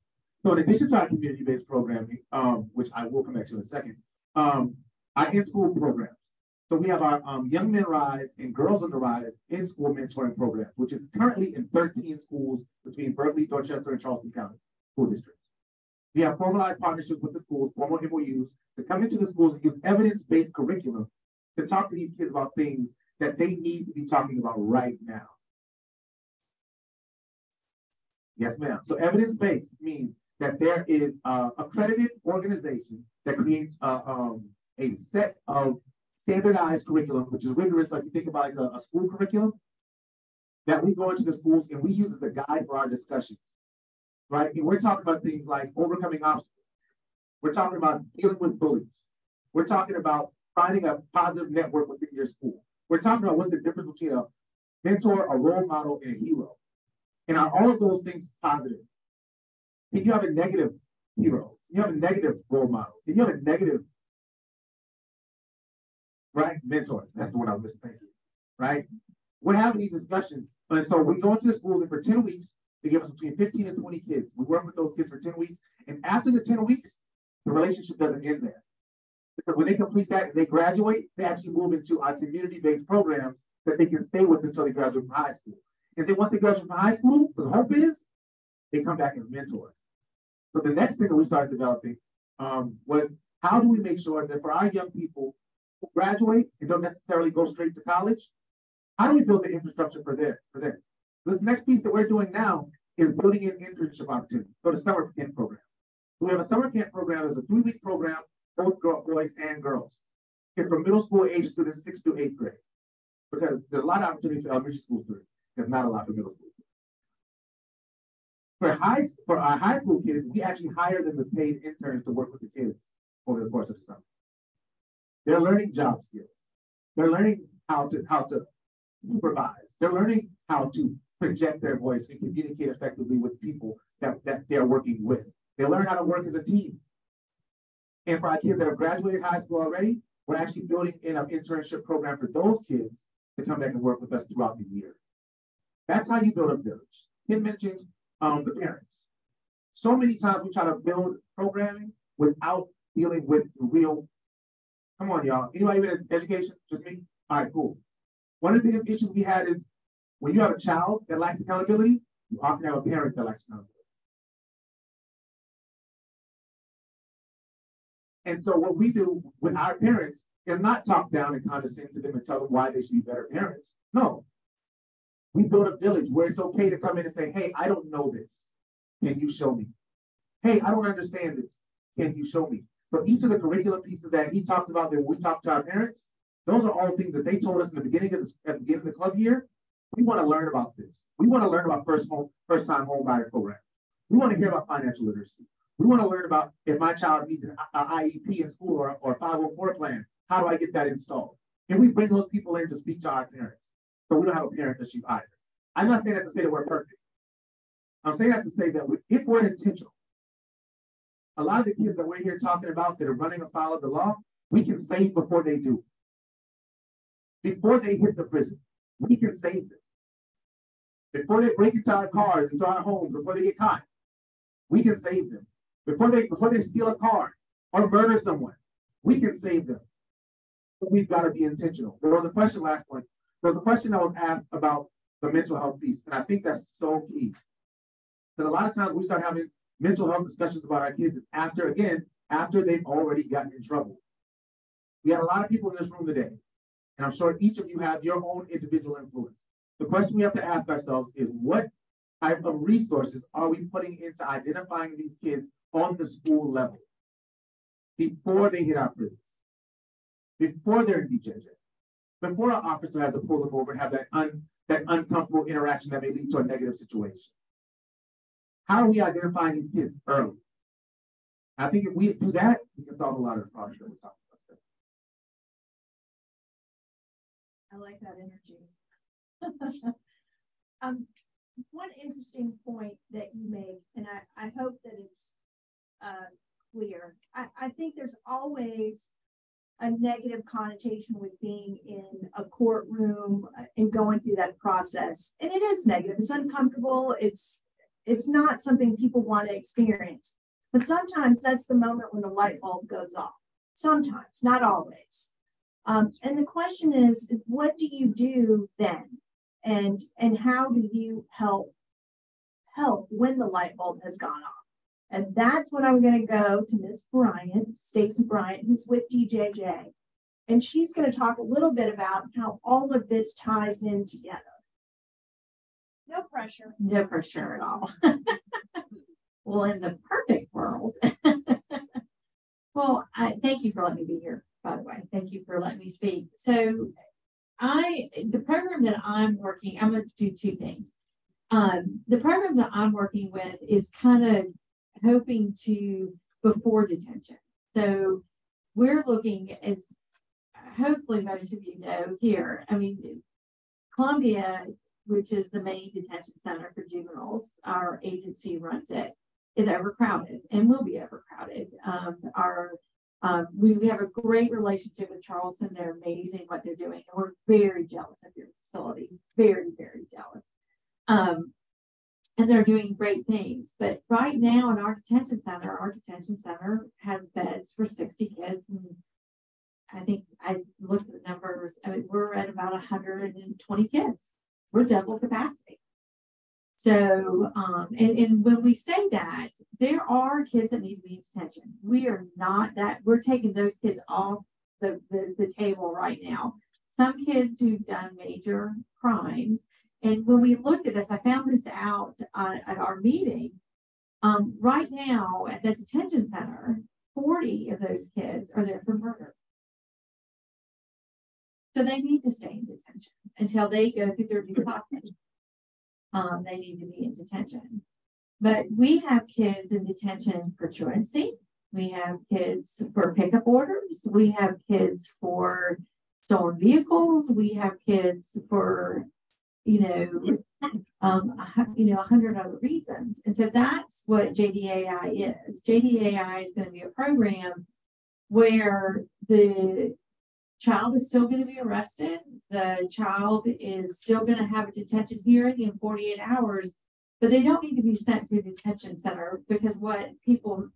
So in addition to our community-based programming, um, which I will come back to in a second, um, our in-school programs. So we have our um, Young Men Rise and Girls on the Rise in-school mentoring program, which is currently in 13 schools between Berkeley, Dorchester, and Charleston County school districts. We have formalized partnerships with the schools, formal MOUs, to come into the schools and use evidence-based curriculum to talk to these kids about things that they need to be talking about right now. Yes, ma'am. So evidence-based means that there is accredited organization that creates a, um, a set of standardized curriculum, which is rigorous, like you think about like a, a school curriculum, that we go into the schools and we use as a guide for our discussions, right? And we're talking about things like overcoming obstacles. We're talking about dealing with bullies. We're talking about finding a positive network within your school. We're talking about what's the difference between a mentor, a role model, and a hero. And are all of those things positive? If you have a negative hero, you have a negative role model, if you have a negative, right, mentor, that's the one I was thinking, right? We're having these discussions. And so we go into the school and for 10 weeks, they give us between 15 and 20 kids. We work with those kids for 10 weeks. And after the 10 weeks, the relationship doesn't end there. Because when they complete that and they graduate, they actually move into our community-based programs that they can stay with until they graduate from high school. And then once they graduate from high school, the hope is they come back as mentors. So the next thing that we started developing um, was how do we make sure that for our young people who graduate and don't necessarily go straight to college, how do we build the infrastructure for them? For them? This next piece that we're doing now is building an internship opportunity. So the summer camp program. So we have a summer camp program. It's a three-week program, both boys and girls. It's for middle school age students, sixth to eighth grade. Because there's a lot of opportunity for elementary school students. There's not a lot for middle school. For high for our high school kids, we actually hire them as paid interns to work with the kids over the course of the summer. They're learning job skills. They're learning how to how to supervise. They're learning how to project their voice and communicate effectively with people that, that they're working with. They learn how to work as a team. And for our kids that have graduated high school already, we're actually building in an internship program for those kids to come back and work with us throughout the year. That's how you build a village. He mentioned um, the parents. So many times we try to build programming without dealing with the real. Come on, y'all. Anybody in education? Just me? All right, cool. One of the biggest issues we had is when you have a child that lacks accountability, you often have a parent that lacks accountability. And so what we do with our parents is not talk down and condescend to them and tell them why they should be better parents. No. We build a village where it's okay to come in and say, hey, I don't know this. Can you show me? Hey, I don't understand this. Can you show me? So each of the curriculum pieces that he talked about that we talked to our parents, those are all things that they told us in the beginning of the, at the beginning of the club year. We want to learn about this. We want to learn about first home, first time home buyer program. We want to hear about financial literacy. We want to learn about if my child needs an IEP in school or, or 504 plan, how do I get that installed? And we bring those people in to speak to our parents. So we don't have a parent issue either. I'm not saying that to say that we're perfect. I'm saying that to say that if we're intentional, a lot of the kids that we're here talking about that are running afoul of the law, we can save before they do. Before they hit the prison, we can save them. Before they break into our cars, into our homes, before they get caught, we can save them. Before they before they steal a car or murder someone, we can save them. But we've got to be intentional. There was a question last point. There was a question I was asked about the mental health piece, and I think that's so key. Because a lot of times we start having mental health discussions about our kids after, again, after they've already gotten in trouble. We had a lot of people in this room today, and I'm sure each of you have your own individual influence. The question we have to ask ourselves is what type of resources are we putting into identifying these kids on the school level before they hit our prison, before they're in DJJ, before our officer has to pull them over and have that, un, that uncomfortable interaction that may lead to a negative situation. How are we identifying these kids early? I think if we do that, we can solve a lot of the problems that we're talking about. I like that energy. um, one interesting point that you make, and I, I hope that it's uh, clear. I, I think there's always a negative connotation with being in a courtroom uh, and going through that process. And it is negative. It's uncomfortable. It's it's not something people want to experience. But sometimes that's the moment when the light bulb goes off. Sometimes, not always. Um, and the question is, what do you do then? And and how do you help help when the light bulb has gone off? And that's when I'm going to go to Miss Bryant, Stacey Bryant, who's with DJJ. And she's going to talk a little bit about how all of this ties in together. No pressure. No pressure at all. well, in the perfect world. well, I thank you for letting me be here, by the way. Thank you for letting me speak. So I the program that I'm working, I'm gonna do two things. Um, the program that I'm working with is kind of hoping to before detention. So we're looking as hopefully most of you know here. I mean, Columbia which is the main detention center for juveniles. Our agency runs it, is overcrowded and will be overcrowded. Um, our um, we, we have a great relationship with Charleston. They're amazing what they're doing. And we're very jealous of your facility. Very, very jealous. Um, and they're doing great things. But right now in our detention center, our detention center has beds for 60 kids. And I think I looked at the numbers. I mean, we're at about 120 kids we're double capacity. So, um, and, and when we say that, there are kids that need to be in detention. We are not that, we're taking those kids off the, the, the table right now. Some kids who've done major crimes. And when we looked at this, I found this out uh, at our meeting. Um, right now at the detention center, 40 of those kids are there for murder. So they need to stay in detention until they go through their detoxing. Um, they need to be in detention. But we have kids in detention for truancy. We have kids for pickup orders. We have kids for stolen vehicles. We have kids for, you know, um, you know, a hundred other reasons. And so that's what JDAI is. JDAI is going to be a program where the child is still going to be arrested. The child is still going to have a detention hearing in 48 hours, but they don't need to be sent to a detention center because what people,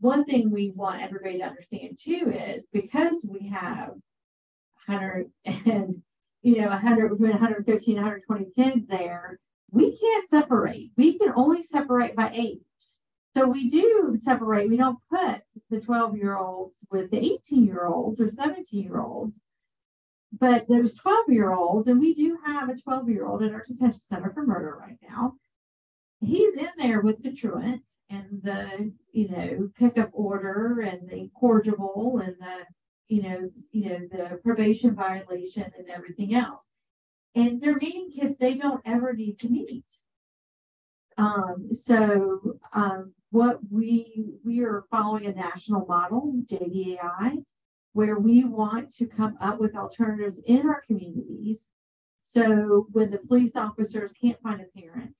one thing we want everybody to understand too is because we have 100 and, you know, 100, between 115, 120 kids there, we can't separate. We can only separate by age. So we do separate, we don't put the 12 year olds with the 18 year olds or 17 year olds. But there's 12 year olds, and we do have a 12 year old at our detention center for murder right now. He's in there with the truant and the, you know, pickup order and the incorrigible and the, you know, you know, the probation violation and everything else. And they're meeting kids they don't ever need to meet. Um, so um, what we we are following a national model, JDAI, where we want to come up with alternatives in our communities. So when the police officers can't find a parent,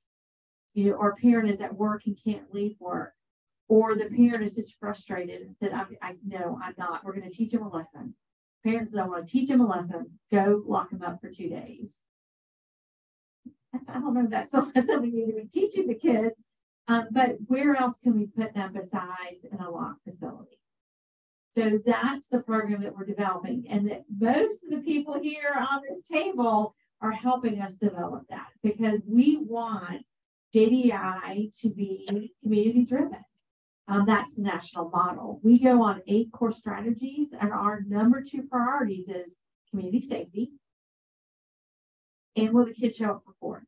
you know, or parent is at work and can't leave work, or the parent is just frustrated and said, I, I no, I'm not. We're going to teach them a lesson. Parents don't want to teach them a lesson. Go lock them up for two days. I don't know if that's something we need to be teaching the kids, um, but where else can we put them besides in a locked facility? So that's the program that we're developing. And that most of the people here on this table are helping us develop that because we want JDAI to be community driven. Um, that's the national model. We go on eight core strategies, and our number two priorities is community safety, and will the kids show up for court?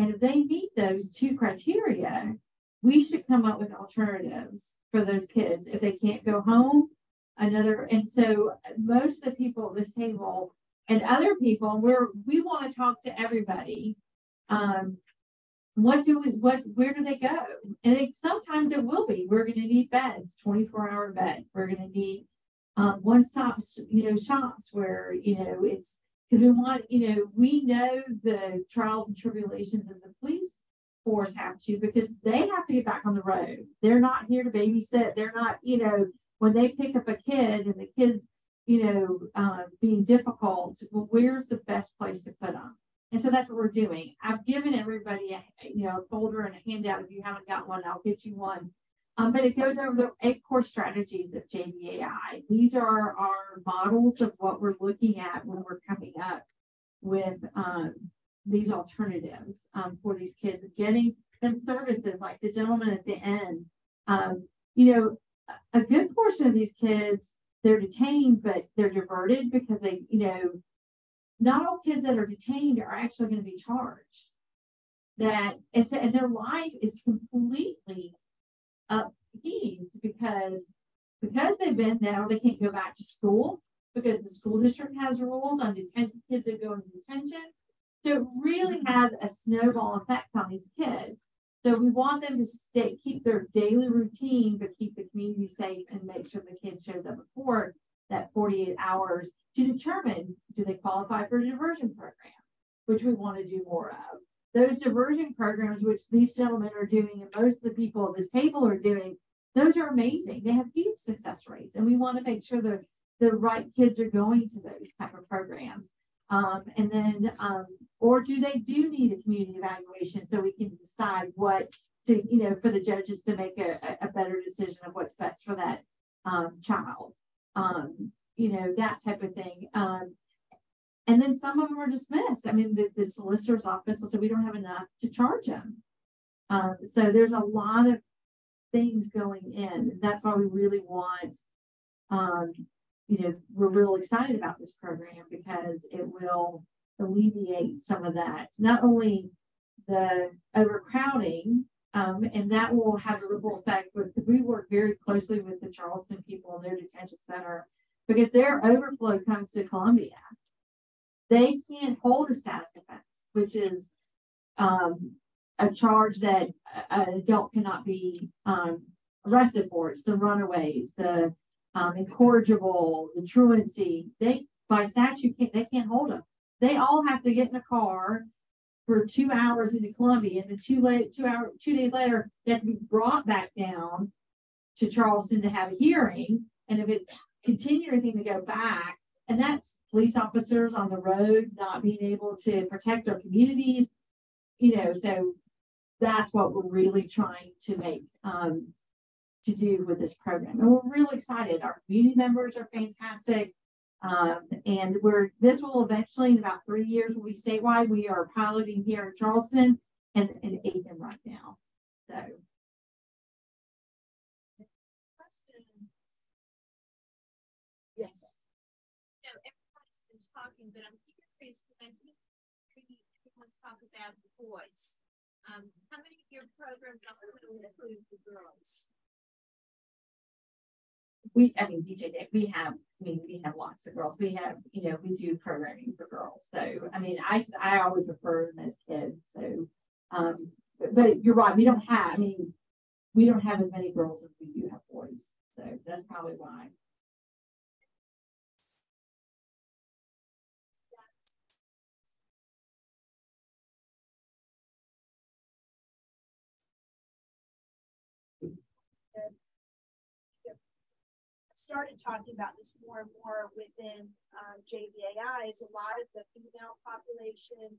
And if they meet those two criteria, we should come up with alternatives for those kids if they can't go home. Another, and so most of the people at this table and other people, we're we want to talk to everybody. Um, what do we, what where do they go? And it, sometimes it will be we're going to need beds, 24 hour bed. We're going to need um, one stop, you know, shops where you know it's because we want, you know, we know the trials and tribulations of the police force have to because they have to get back on the road. They're not here to babysit. They're not, you know, when they pick up a kid and the kid's, you know, uh, being difficult, well, where's the best place to put them? And so that's what we're doing. I've given everybody a, you know, a folder and a handout. If you haven't got one, I'll get you one. Um, but it goes over the eight core strategies of JDAI. These are our models of what we're looking at when we're coming up with um, these alternatives um, for these kids, getting them services like the gentleman at the end. Um, you know, a good portion of these kids, they're detained, but they're diverted because they, you know, not all kids that are detained are actually going to be charged. That and, so, and their life is completely upheaved because because they've been now they can't go back to school because the school district has rules on detention kids that go into detention. So it really has a snowball effect on these kids. So we want them to stay, keep their daily routine, but keep the community safe and make sure the kid shows up court that 48 hours to determine do they qualify for a diversion program, which we want to do more of those diversion programs, which these gentlemen are doing, and most of the people at this table are doing, those are amazing. They have huge success rates, and we want to make sure that the right kids are going to those type of programs. Um, and then, um, or do they do need a community evaluation so we can decide what to, you know, for the judges to make a, a better decision of what's best for that um, child, um, you know, that type of thing. And then some of them are dismissed. I mean, the, the solicitor's office will say we don't have enough to charge them. Um, so there's a lot of things going in. That's why we really want, um, you know, we're real excited about this program because it will alleviate some of that. Not only the overcrowding, um, and that will have a ripple effect. With we work very closely with the Charleston people and their detention center because their overflow comes to Columbia they can't hold a status offense, which is um, a charge that an adult cannot be um, arrested for. It's the runaways, the um, incorrigible, the truancy. They by statute can't, they can't hold them. They all have to get in a car for two hours into Columbia, and then two late two hour two days later they have to be brought back down to Charleston to have a hearing. And if it's continuing to go back, and that's police officers on the road not being able to protect their communities. You know, so that's what we're really trying to make um, to do with this program. And we're really excited. Our community members are fantastic. Um, and we're this will eventually in about three years will be statewide. We are piloting here in Charleston and, and Aiken right now. So Yes. No, everyone's been talking, but I'm curious when you everyone talk about the boys. Um, how many of your programs are include the girls? we, I mean, DJJ, we have, I mean, we have lots of girls. We have, you know, we do programming for girls. So, I mean, I, I always prefer them as kids. So, um, but, but you're right. We don't have, I mean, we don't have as many girls as we do have boys. So that's probably why. Started talking about this more and more within um, JDAI is a lot of the female population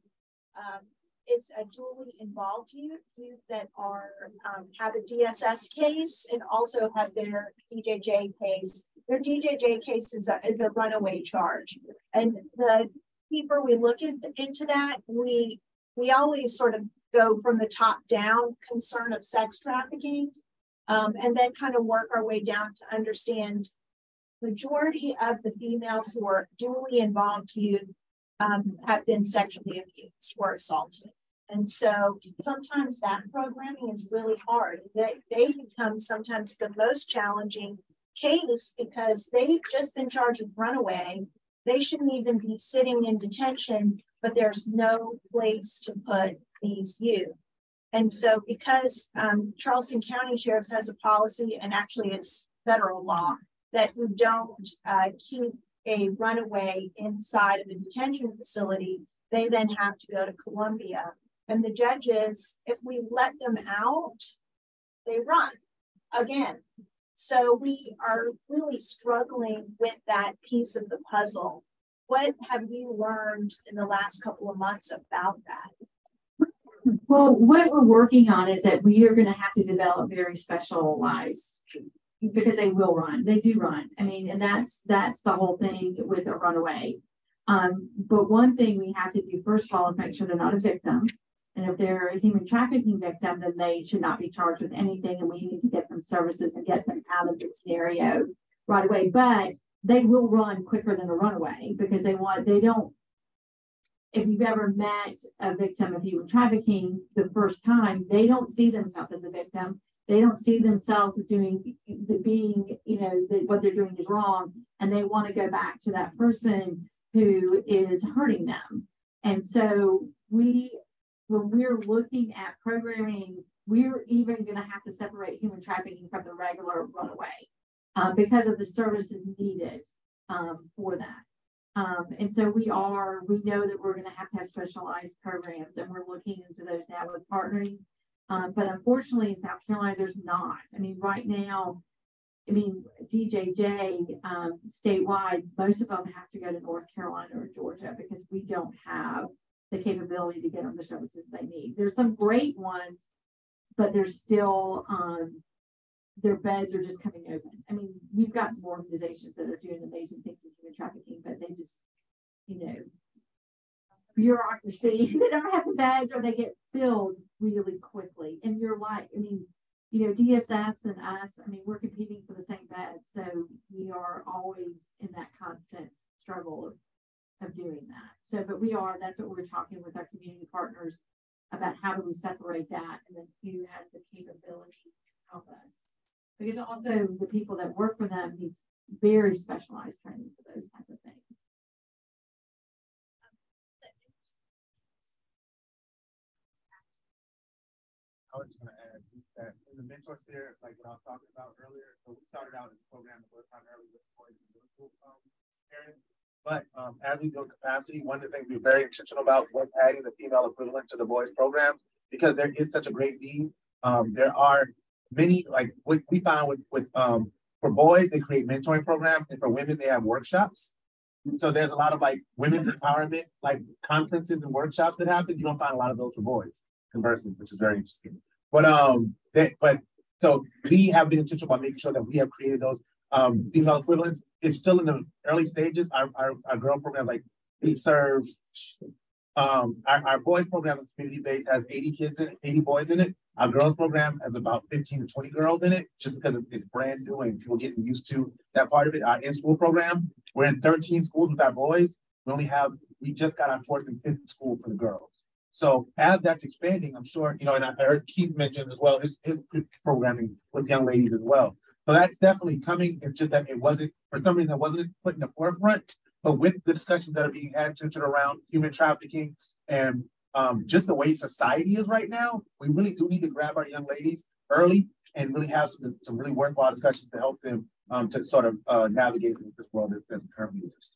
um, is a dually involved youth, youth that are um, have a DSS case and also have their DJJ case. Their DJJ case is a, is a runaway charge, and the deeper we look at, into that, we we always sort of go from the top down concern of sex trafficking um, and then kind of work our way down to understand majority of the females who are duly involved youth um, have been sexually abused or assaulted. And so sometimes that programming is really hard. They, they become sometimes the most challenging case because they've just been charged with runaway. They shouldn't even be sitting in detention, but there's no place to put these youth. And so because um, Charleston County Sheriff's has a policy, and actually it's federal law, that we don't uh, keep a runaway inside of a detention facility, they then have to go to Columbia. And the judges, if we let them out, they run again. So we are really struggling with that piece of the puzzle. What have you learned in the last couple of months about that? Well, what we're working on is that we are going to have to develop very specialized because they will run. They do run. I mean, and that's that's the whole thing with a runaway. Um, but one thing we have to do first of all is make sure they're not a victim. And if they're a human trafficking victim, then they should not be charged with anything. And we need to get them services and get them out of the scenario right away. But they will run quicker than a runaway because they want they don't if you've ever met a victim of human trafficking the first time, they don't see themselves as a victim. They don't see themselves as doing being, you know, that what they're doing is wrong, and they want to go back to that person who is hurting them. And so we, when we're looking at programming, we're even going to have to separate human trafficking from the regular runaway um, because of the services needed um, for that. Um, and so we are, we know that we're going to have to have specialized programs, and we're looking into those now with partnering um, but unfortunately, in South Carolina, there's not. I mean, right now, I mean, DJJ um, statewide, most of them have to go to North Carolina or Georgia because we don't have the capability to get them the services they need. There's some great ones, but there's still um, their beds are just coming open. I mean, we've got some organizations that are doing amazing things in human trafficking, but they just, you know, bureaucracy. they don't have the beds or they get filled really quickly. And you're like, I mean, you know, DSS and us, I mean, we're competing for the same bed. So we are always in that constant struggle of, of doing that. So, but we are, that's what we're talking with our community partners about how do we separate that and then who has the capability to help us. Because also the people that work for them need very specialized training for those type of things. I was just gonna add that in the mentor like what I was talking about earlier, so we started out as a program that primarily with boys in middle school um. But um, as we build capacity, one of the things we're very intentional about was adding the female equivalent to the boys program because there is such a great need. Um, there are many, like what we found with, with um, for boys, they create mentoring programs, and for women, they have workshops. So there's a lot of like women's empowerment, like conferences and workshops that happen. You don't find a lot of those for boys, conversely, which is very interesting. But um, that, but so we have been intentional about making sure that we have created those um female equivalents. It's still in the early stages. Our our, our girl program, like we serve um our, our boys program community based has 80 kids in it, 80 boys in it. Our girls program has about 15 to 20 girls in it, just because it's- it's brand new and people getting used to that part of it. Our in-school program, we're in 13 schools with our boys. We only have, we just got our fourth and fifth school for the girls. So as that's expanding, I'm sure, you know, and I heard Keith mention as well, his, his programming with young ladies as well. So that's definitely coming. It's just that it wasn't, for some reason, it wasn't put in the forefront. But with the discussions that are being had centered around human trafficking and um, just the way society is right now, we really do need to grab our young ladies early and really have some, some really worthwhile discussions to help them um, to sort of uh, navigate this world that, currently exists.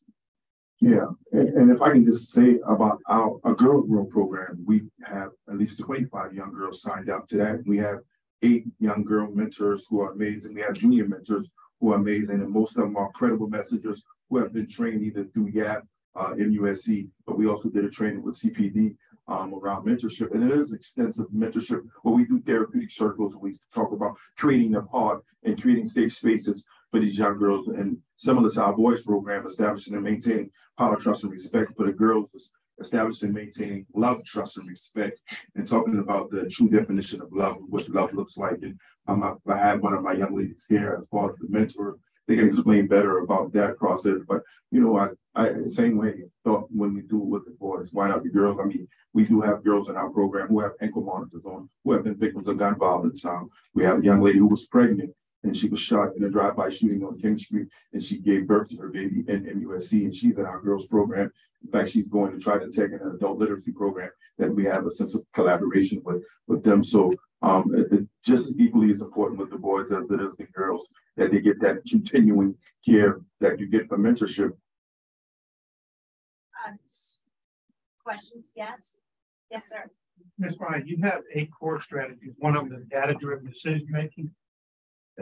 Yeah, and, and if I can just say about our, our girl grow program, we have at least twenty-five young girls signed up to that. We have eight young girl mentors who are amazing. We have junior mentors who are amazing, and most of them are credible messengers who have been trained either through YAP, uh, MUSC, but we also did a training with CPD um, around mentorship, and it is extensive mentorship. Where we do therapeutic circles, we talk about creating a pod and creating safe spaces for these young girls, and similar to our boys program, establishing and maintaining power, trust, and respect for the girls, is establishing maintaining love, trust, and respect, and talking about the true definition of love, what love looks like. And um, I, I had one of my young ladies here as part of the mentor. They can explain better about that process, but you know, I, I same way thought when we do with the boys, why not the girls? I mean, we do have girls in our program who have ankle monitors on, who have been victims of gun violence. Um, we have a young lady who was pregnant and she was shot in a drive-by shooting on King Street, and she gave birth to her baby in MUSC, and she's in our girls program. In fact, she's going to try to take an adult literacy program that we have a sense of collaboration with with them. So um, it, it just equally as important with the boys as it is the girls that they get that continuing care that you get from mentorship. Uh, Questions? Yes? Yes, sir. Ms. Bryant, you have eight core strategies. One of them is data-driven decision making.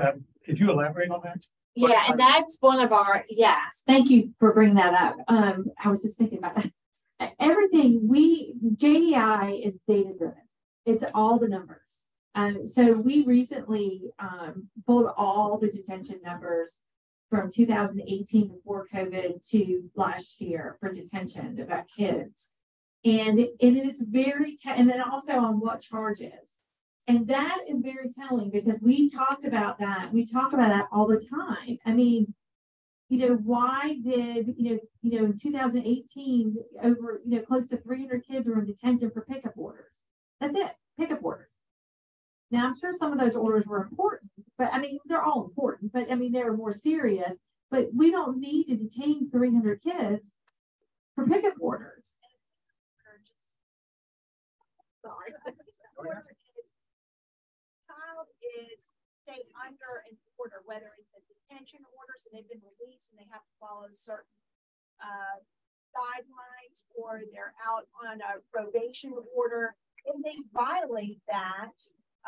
Um, could you elaborate on that? Yeah, and that's one of our, yes, thank you for bringing that up. Um, I was just thinking about that. Everything we, JDAI is data driven. It's all the numbers. Um, so we recently, um, pulled all the detention numbers from two thousand eighteen before COVID to last year for detention about kids. And it it is very, te- and then also on what charges. And that is very telling because we talked about that. We talk about that all the time. I mean, you know, why did, you know, you know, in 2018, over, you know, close to 300 kids were in detention for pickup orders. That's it, pickup orders. Now, I'm sure some of those orders were important, but I mean, they're all important, but I mean, they were more serious. But we don't need to detain 300 kids for pickup orders. Is under an order, whether it's a detention order, so they've been released and they have to follow certain uh, guidelines, or they're out on a probation order. If they violate that,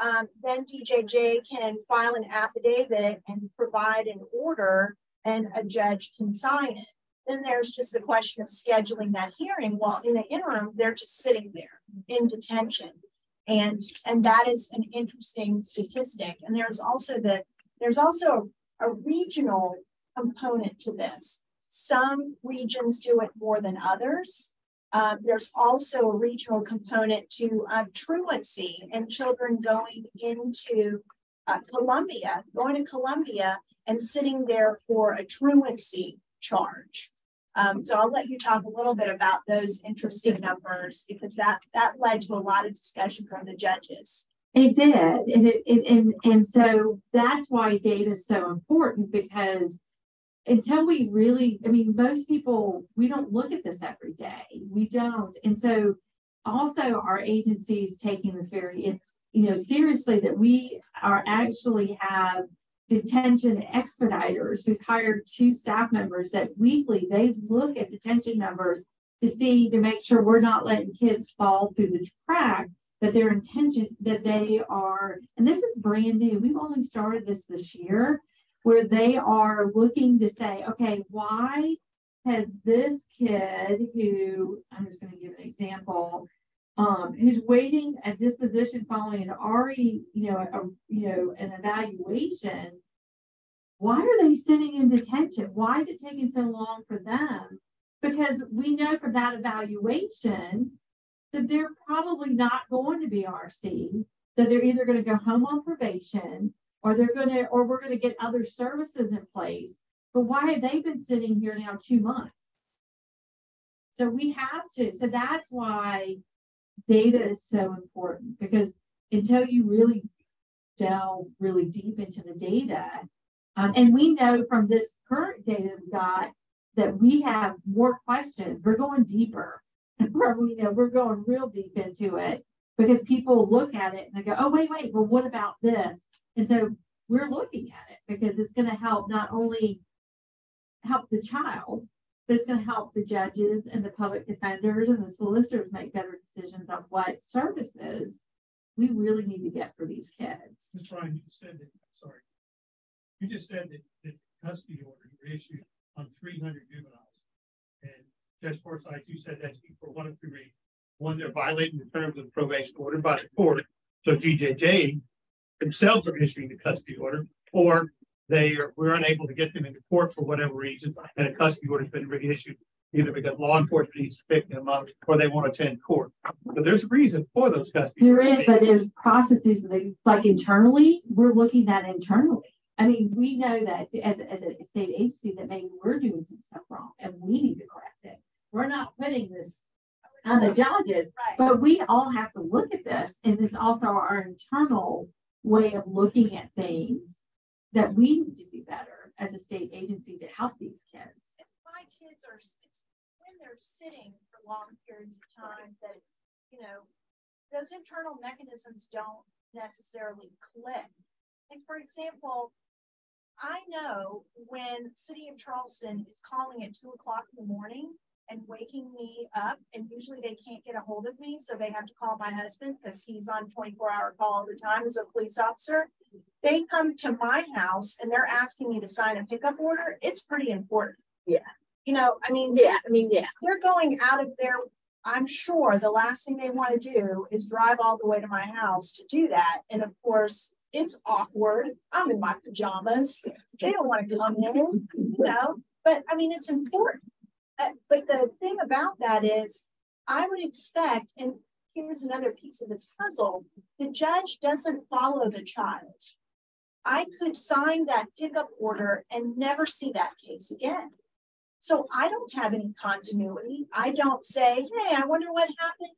um, then DJJ can file an affidavit and provide an order, and a judge can sign it. Then there's just the question of scheduling that hearing. While in the interim, they're just sitting there in detention. And, and that is an interesting statistic. And there's also the, there's also a regional component to this. Some regions do it more than others. Uh, there's also a regional component to uh, truancy and children going into uh, Columbia, going to Columbia and sitting there for a truancy charge. Um, so I'll let you talk a little bit about those interesting numbers because that that led to a lot of discussion from the judges. It did, and it, it and and so that's why data is so important because until we really, I mean, most people we don't look at this every day. We don't, and so also our agencies taking this very you know seriously that we are actually have detention expediters. We've hired two staff members that weekly they look at detention numbers to see to make sure we're not letting kids fall through the crack that their intention that they are and this is brand new we've only started this this year where they are looking to say okay why has this kid who, I'm just gonna give an example, um, who's waiting a disposition following an already, you know, a, you know, an evaluation. Why are they sitting in detention? Why is it taking so long for them? Because we know from that evaluation that they're probably not going to be RC, that they're either going to go home on probation or they're going to, or we're going to get other services in place. But why have they been sitting here now two months? So we have to, so that's why data is so important because until you really delve really deep into the data, um, and we know from this current data we got that we have more questions. We're going deeper. you know, we're going real deep into it because people look at it and they go, oh, wait, wait, well, what about this? And so we're looking at it because it's going to help not only help the child, it's going to help the judges and the public defenders and the solicitors make better decisions on what services we really need to get for these kids. Ms. Bryant, you said that, sorry, you just said that the custody order were issued on three hundred juveniles. And Judge Forsythe, you said that for one of three, one, they're violating the terms of probation ordered by the court. So DJJ themselves are issuing the custody order, or they are, we're unable to get them into court for whatever reason, and a custody order has been reissued, either because law enforcement needs to pick them up or they won't attend court. But there's a reason for those custody. There is, but there's processes that like internally, we're looking at internally. I mean, we know that as, as a state agency that maybe we're doing some stuff wrong and we need to correct it. We're not putting this on the judges, but we all have to look at this. And it's also our internal way of looking at things that we need to do better as a state agency to help these kids. It's why kids are, it's when they're sitting for long periods of time that you know, those internal mechanisms don't necessarily click. Like, for example, I know when City of Charleston is calling at two o'clock in the morning and waking me up, and usually they can't get a hold of me, so they have to call my husband because he's on 24 hour call all the time as a police officer. They come to my house and they're asking me to sign a pickup order. It's pretty important. Yeah. You know, I mean, yeah, I mean, yeah. They're going out of their, I'm sure the last thing they want to do is drive all the way to my house to do that. And of course, it's awkward. I'm in my pajamas. They don't want to come in, you know, but I mean, it's important. Uh, but the thing about that is, I would expect, and here's another piece of this puzzle the judge doesn't follow the child. I could sign that pickup order and never see that case again. So I don't have any continuity. I don't say, hey, I wonder what happened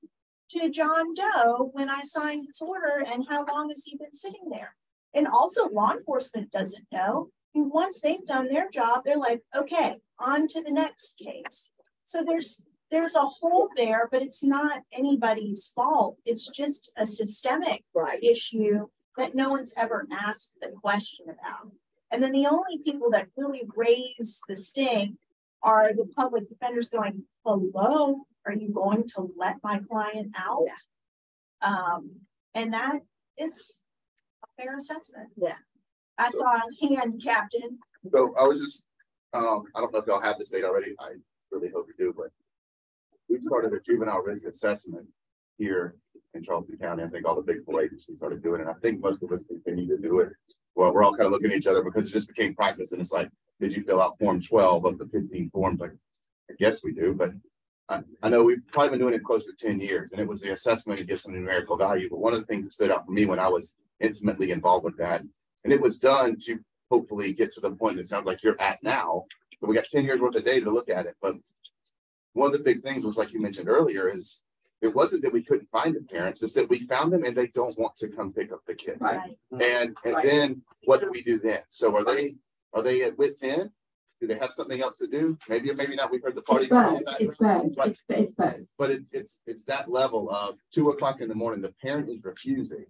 to John Doe when I signed his order and how long has he been sitting there? And also, law enforcement doesn't know. And once they've done their job, they're like, okay, on to the next case. So there's there's a hole there, but it's not anybody's fault. It's just a systemic right. issue that no one's ever asked the question about. And then the only people that really raise the sting are the public defenders going, hello, are you going to let my client out? Yeah. Um, and that is a fair assessment. Yeah. I saw a hand, Captain. So I was just, um, I don't know if y'all have this date already. I really hope you do, but we started a juvenile risk assessment here in Charleston County. I think all the big four agencies started doing it. And I think most of us continue to do it. Well, we're all kind of looking at each other because it just became practice. And it's like, did you fill out form 12 of the 15 forms? Like, I guess we do, but I, I know we've probably been doing it close to 10 years and it was the assessment to get some numerical value. But one of the things that stood out for me when I was intimately involved with that, and it was done to hopefully get to the point that sounds like you're at now. So we got 10 years worth of data to look at it. But one of the big things was like you mentioned earlier is it wasn't that we couldn't find the parents, it's that we found them and they don't want to come pick up the kid. Right. Mm. And and Right. then what do we do then? So are they are they at wits end? Do they have something else to do? Maybe or maybe not. We've heard the party. It's both, it's both, But- it's, it's both. But it's it's it's that level of two o'clock in the morning, the parent is refusing.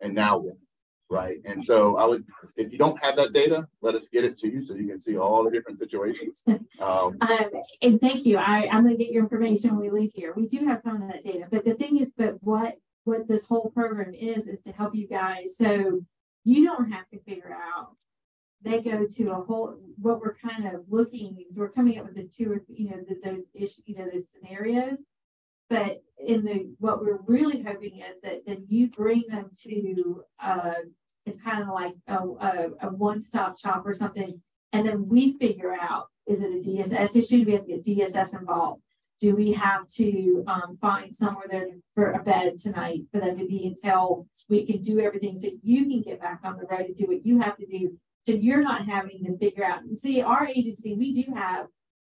And now what? Right. And so I would, if you don't have that data, let us get it to you so you can see all the different situations. Um, Um, and thank you. I, I'm gonna get your information when we leave here. We do have some of that data, but the thing is, but what, what this whole program is, is to help you guys. So you don't have to figure out they go to a whole, what we're kind of looking, is we're coming up with the two or, you know, the, those issues, you know, those scenarios. But in the, what we're really hoping is that then you bring them to, uh, it's kind of like a, a, a one-stop shop or something. And then we figure out, is it a DSS issue? Do we have to get DSS involved? Do we have to um, find somewhere there for a bed tonight for them to be until we can do everything so you can get back on the road and do what you have to do so you're not having to figure out and see our agency, we do have,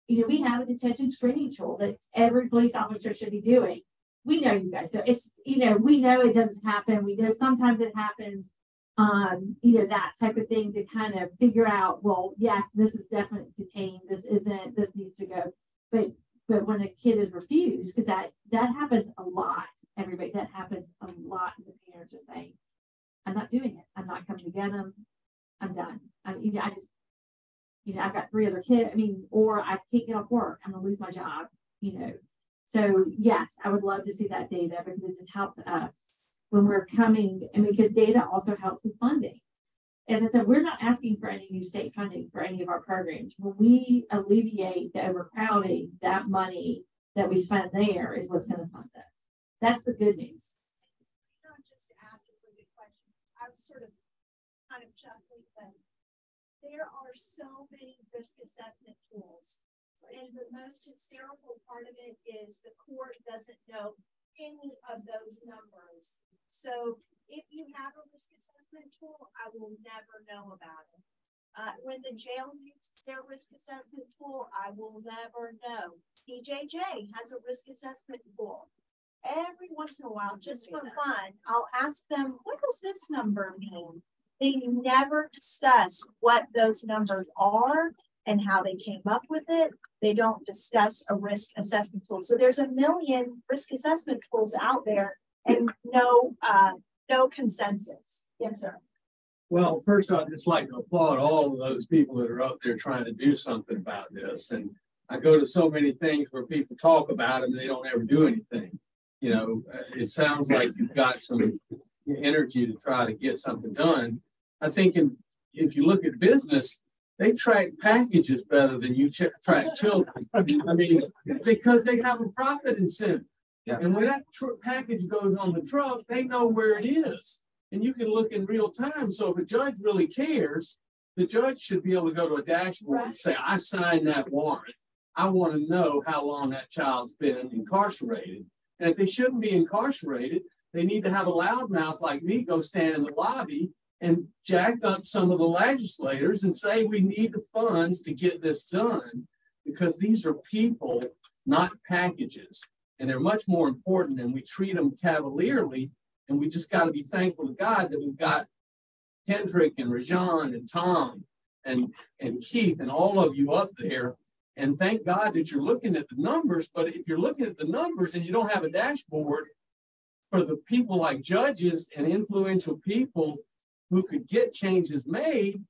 you know, we have a detention screening tool that every police officer should be doing. We know you guys. So it's, you know, we know it doesn't happen. We know sometimes it happens. Um, you know, that type of thing to kind of figure out, well, yes, this is definitely detained, this isn't, this needs to go. But but when a kid is refused, because that that happens a lot, everybody that happens a lot, and the parents are saying, I'm not doing it. I'm not coming to get them. I'm done. I mean, you know, I just, you know, I've got three other kids. I mean, or I can't get off work. I'm gonna lose my job. You know, so yes, I would love to see that data because it just helps us when we're coming. Mean, because data also helps with funding. As I said, we're not asking for any new state funding for any of our programs. When we alleviate the overcrowding, that money that we spend there is what's going to fund us. That's the good news. Not just ask a good question. I was sort of kind of chuckling, but there are so many risk assessment tools. Right. And the most hysterical part of it is the court doesn't know any of those numbers. So if you have a risk assessment tool, I will never know about it. Uh, when the jail uses their risk assessment tool, I will never know. DJJ has a risk assessment tool. Every once in a while, just for fun, I'll ask them, what does this number mean? They never discuss what those numbers are and how they came up with it. They don't discuss a risk assessment tool. So there's a million risk assessment tools out there and no uh, no consensus. Yes, sir. Well, first, I'd just like to applaud all of those people that are out there trying to do something about this. And I go to so many things where people talk about them and they don't ever do anything. You know, it sounds like you've got some energy to try to get something done. I think in, if you look at business, they track packages better than you track children. I mean, because they have a profit incentive. Yeah. And when that package goes on the truck, they know where it is. And you can look in real time. So if a judge really cares, the judge should be able to go to a dashboard right. and say, I signed that warrant. I want to know how long that child's been incarcerated. And if they shouldn't be incarcerated, they need to have a loudmouth like me go stand in the lobby and jack up some of the legislators and say we need the funds to get this done because these are people, not packages. And they're much more important and we treat them cavalierly. And we just got to be thankful to God that we've got Kendrick and ReZsaun and Tom and, and Keith and all of you up there. And thank God that you're looking at the numbers. But if you're looking at the numbers and you don't have a dashboard for the people like judges and influential people who could get changes made,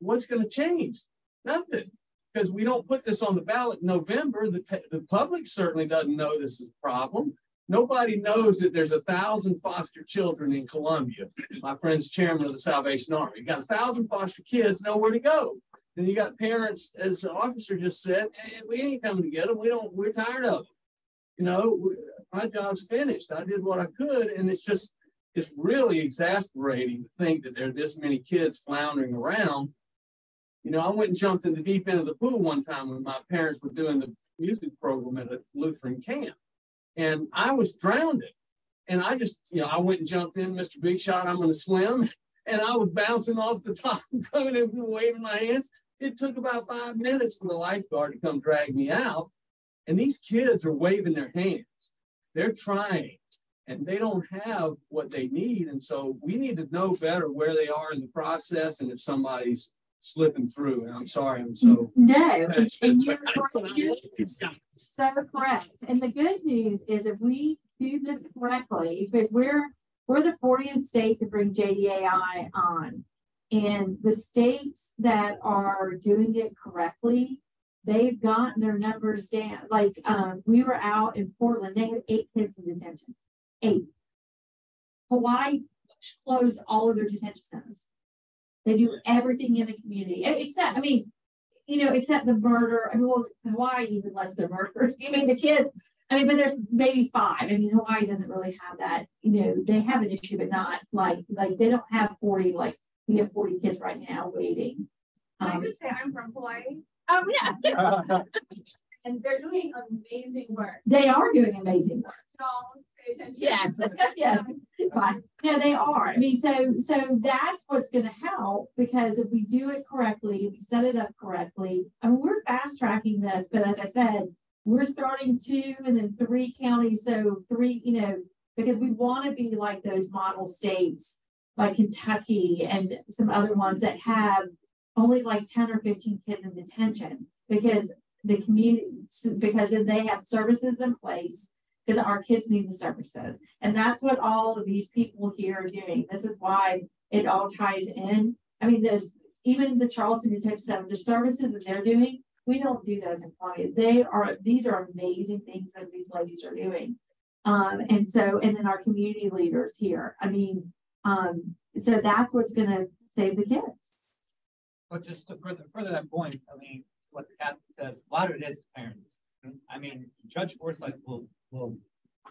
what's going to change? Nothing. Because we don't put this on the ballot in November. The, the public certainly doesn't know this is a problem. Nobody knows that there's a thousand foster children in Columbia. My friend's chairman of the Salvation Army. You got a thousand foster kids, nowhere to go. And you got parents, as the officer just said, hey, we ain't coming to get them. We don't, we're tired of them. You know, my job's finished. I did what I could. And it's just, it's really exasperating to think that there are this many kids floundering around. You know, I went and jumped in the deep end of the pool one time when my parents were doing the music program at a Lutheran camp. And I was drowned. And I just, you know, I went and jumped in, Mr. Big Shot, I'm going to swim. And I was bouncing off the top, coming and waving my hands. It took about five minutes for the lifeguard to come drag me out. And these kids are waving their hands. They're trying and they don't have what they need. And so we need to know better where they are in the process and if somebody's slipping through. And I'm sorry, I'm so no, and you're, you're so correct. And the good news is if we do this correctly, because we're we're the 40th state to bring JDAI on. And the states that are doing it correctly, they've gotten their numbers down. Like um, we were out in Portland, they had eight kids in detention eight. Hawaii closed all of their detention centers. They do everything in the community, except, I mean, you know, except the murder. I mean, well, Hawaii even lets the murderers. I mean, the kids. I mean, but there's maybe five. I mean, Hawaii doesn't really have that. You know, they have an issue, but not like like they don't have forty. Like we have forty kids right now waiting. Can I Um, just say I'm from Hawaii oh yeah, and they're doing amazing work. they are doing amazing work. So pay attention. Yes, yes. No, they are. I mean, so so that's what's going to help because if we do it correctly, we set it up correctly. I mean, we're fast tracking this, but as I said, we're starting two and then three counties. So three, you know, because we want to be like those model states like Kentucky and some other ones that have only like 10 or 15 kids in detention because the community, because then they have services in place because our kids need the services. And that's what all of these people here are doing. This is why it all ties in. I mean, there's even the Charleston Detention Center, the services that they're doing, we don't do those in Columbia. They are, these are amazing things that these ladies are doing. Um, and so, and then our community leaders here. I mean, um, so that's what's gonna save the kids. But just to further, further that point, I mean, what the captain said, a lot of it is parents. I mean, Judge Forsythe will, will,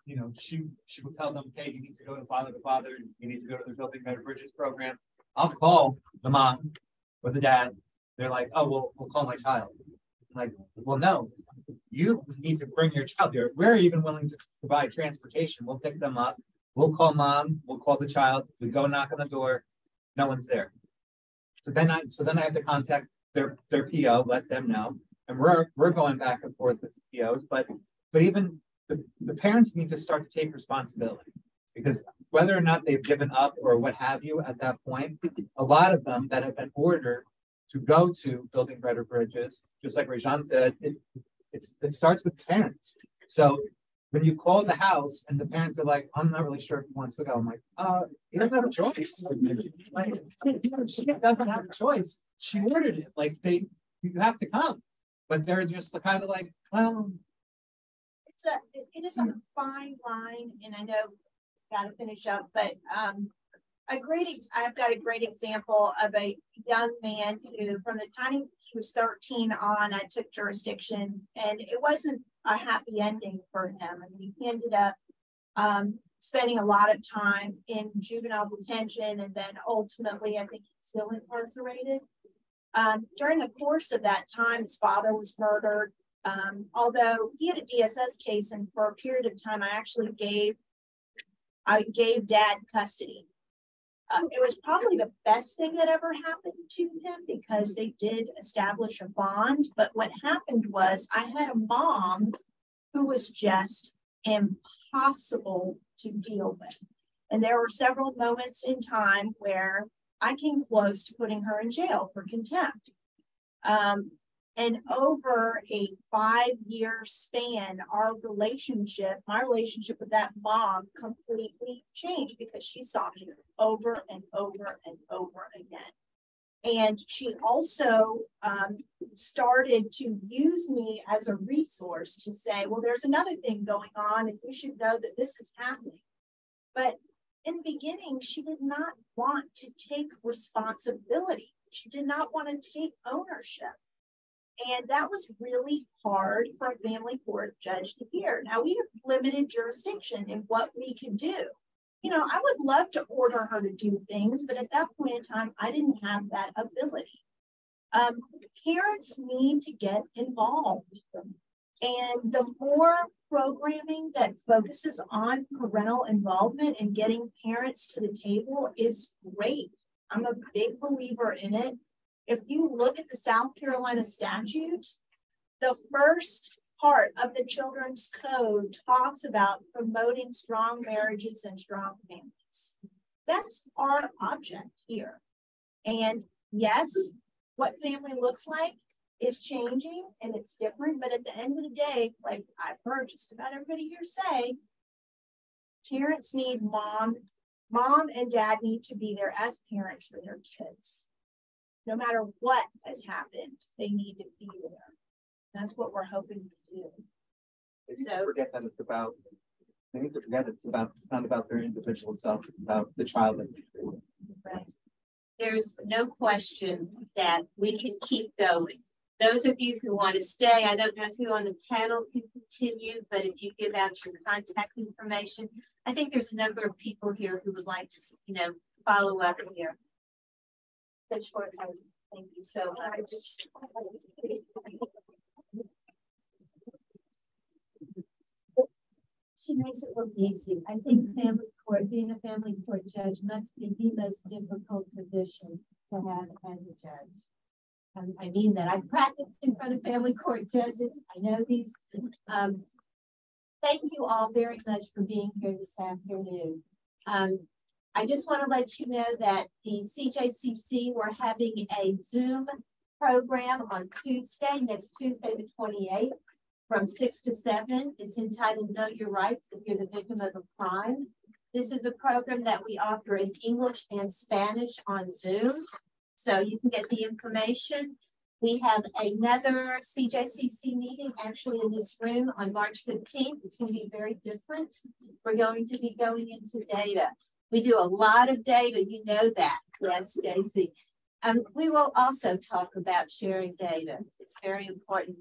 you know, she, she will tell them, okay, you need to go to Father to Father, you need to go to the Building Better Bridges program. I'll call the mom or the dad. They're like, oh, well, we'll call my child. I'm Like, well, no, you need to bring your child here. We're even willing to provide transportation. We'll pick them up. We'll call mom, we'll call the child, we go knock on the door, no one's there. So then I, so then I have to contact their, their PO, let them know, and we're, we're going back and forth with the POs, but, but even the, the parents need to start to take responsibility. Because whether or not they've given up or what have you at that point, a lot of them that have been ordered to go to building better bridges, just like ReZsaun said, it, it starts with parents. So when you call the house and the parents are like, I'm not really sure if he wants to go, I'm like, uh, he doesn't have a choice. Like, she doesn't have a choice. She ordered it, like they, you have to come. But they're just kind of like, well, It's a, it- it is a fine line and I know, gotta finish up, but, um, a great, ex- I've got a great example of a young man who, from the time he was thirteen on, I took jurisdiction and it wasn't a happy ending for him. And he ended up, um, spending a lot of time in juvenile detention and then ultimately, I think he's still incarcerated. Um, during the course of that time, his father was murdered. Um, although he had a DSS case and for a period of time, I actually gave, I gave dad custody. Uh, it was probably the best thing that ever happened to him because they did establish a bond. But what happened was I had a mom who was just impossible to deal with. And there were several moments in time where I came close to putting her in jail for contempt. Um, and over a five year span, our relationship, my relationship with that mom completely changed because she saw me over and over and over again. And she also um, started to use me as a resource to say, well, there's another thing going on, and you should know that this is happening. But in the beginning, she did not want to take responsibility. She did not want to take ownership. And that was really hard for a family court judge to hear. Now we have limited jurisdiction in what we can do. You know, I would love to order her to do things, but at that point in time, I didn't have that ability. Um, parents need to get involved. And the more programming that focuses on parental involvement and getting parents to the table is great. I'm a big believer in it. If you look at the South Carolina statute, the first part of the children's code talks about promoting strong marriages and strong families. That's our object here. And yes, what family looks like is changing and it's different, but at the end of the day, like I've heard just about everybody here say, parents need mom, mom and dad need to be there as parents for their kids. No matter what has happened, they need to be there. That's what we're hoping to do. They need to forget that it's about, they need to forget it's about, it's not about their individual self, it's about the child. that they're with. Right. there's no question that we can keep going. Those of you who want to stay, I don't know who on the panel can continue, but if you give out your contact information, I think there's a number of people here who would like to, you know, follow up here. Judge Forsythe, thank you so much. She makes it look easy. I think family court, being a family court judge must be the most difficult position to have as a judge. Um, I mean that I've practiced in front of family court judges. I know these. Um, thank you all very much for being here this afternoon. Um, I just want to let you know that the CJCC, we're having a Zoom program on Tuesday, next Tuesday, the 28th from six to seven. It's entitled Know Your Rights if you're the victim of a crime. This is a program that we offer in English and Spanish on Zoom. So you can get the information. We have another CJCC meeting actually in this room on March 15th. It's going to be very different. We're going to be going into data. We do a lot of data, you know that. Yes, Stacey. Um, we will also talk about sharing data. It's very important.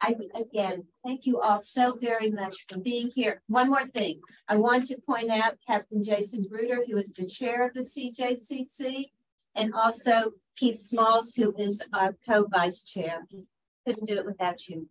I, again, thank you all so very much for being here. One more thing. I want to point out Captain Jason Bruder, who is the chair of the CJCC, and also Keith Smalls, who is our co-vice chair. Couldn't do it without you.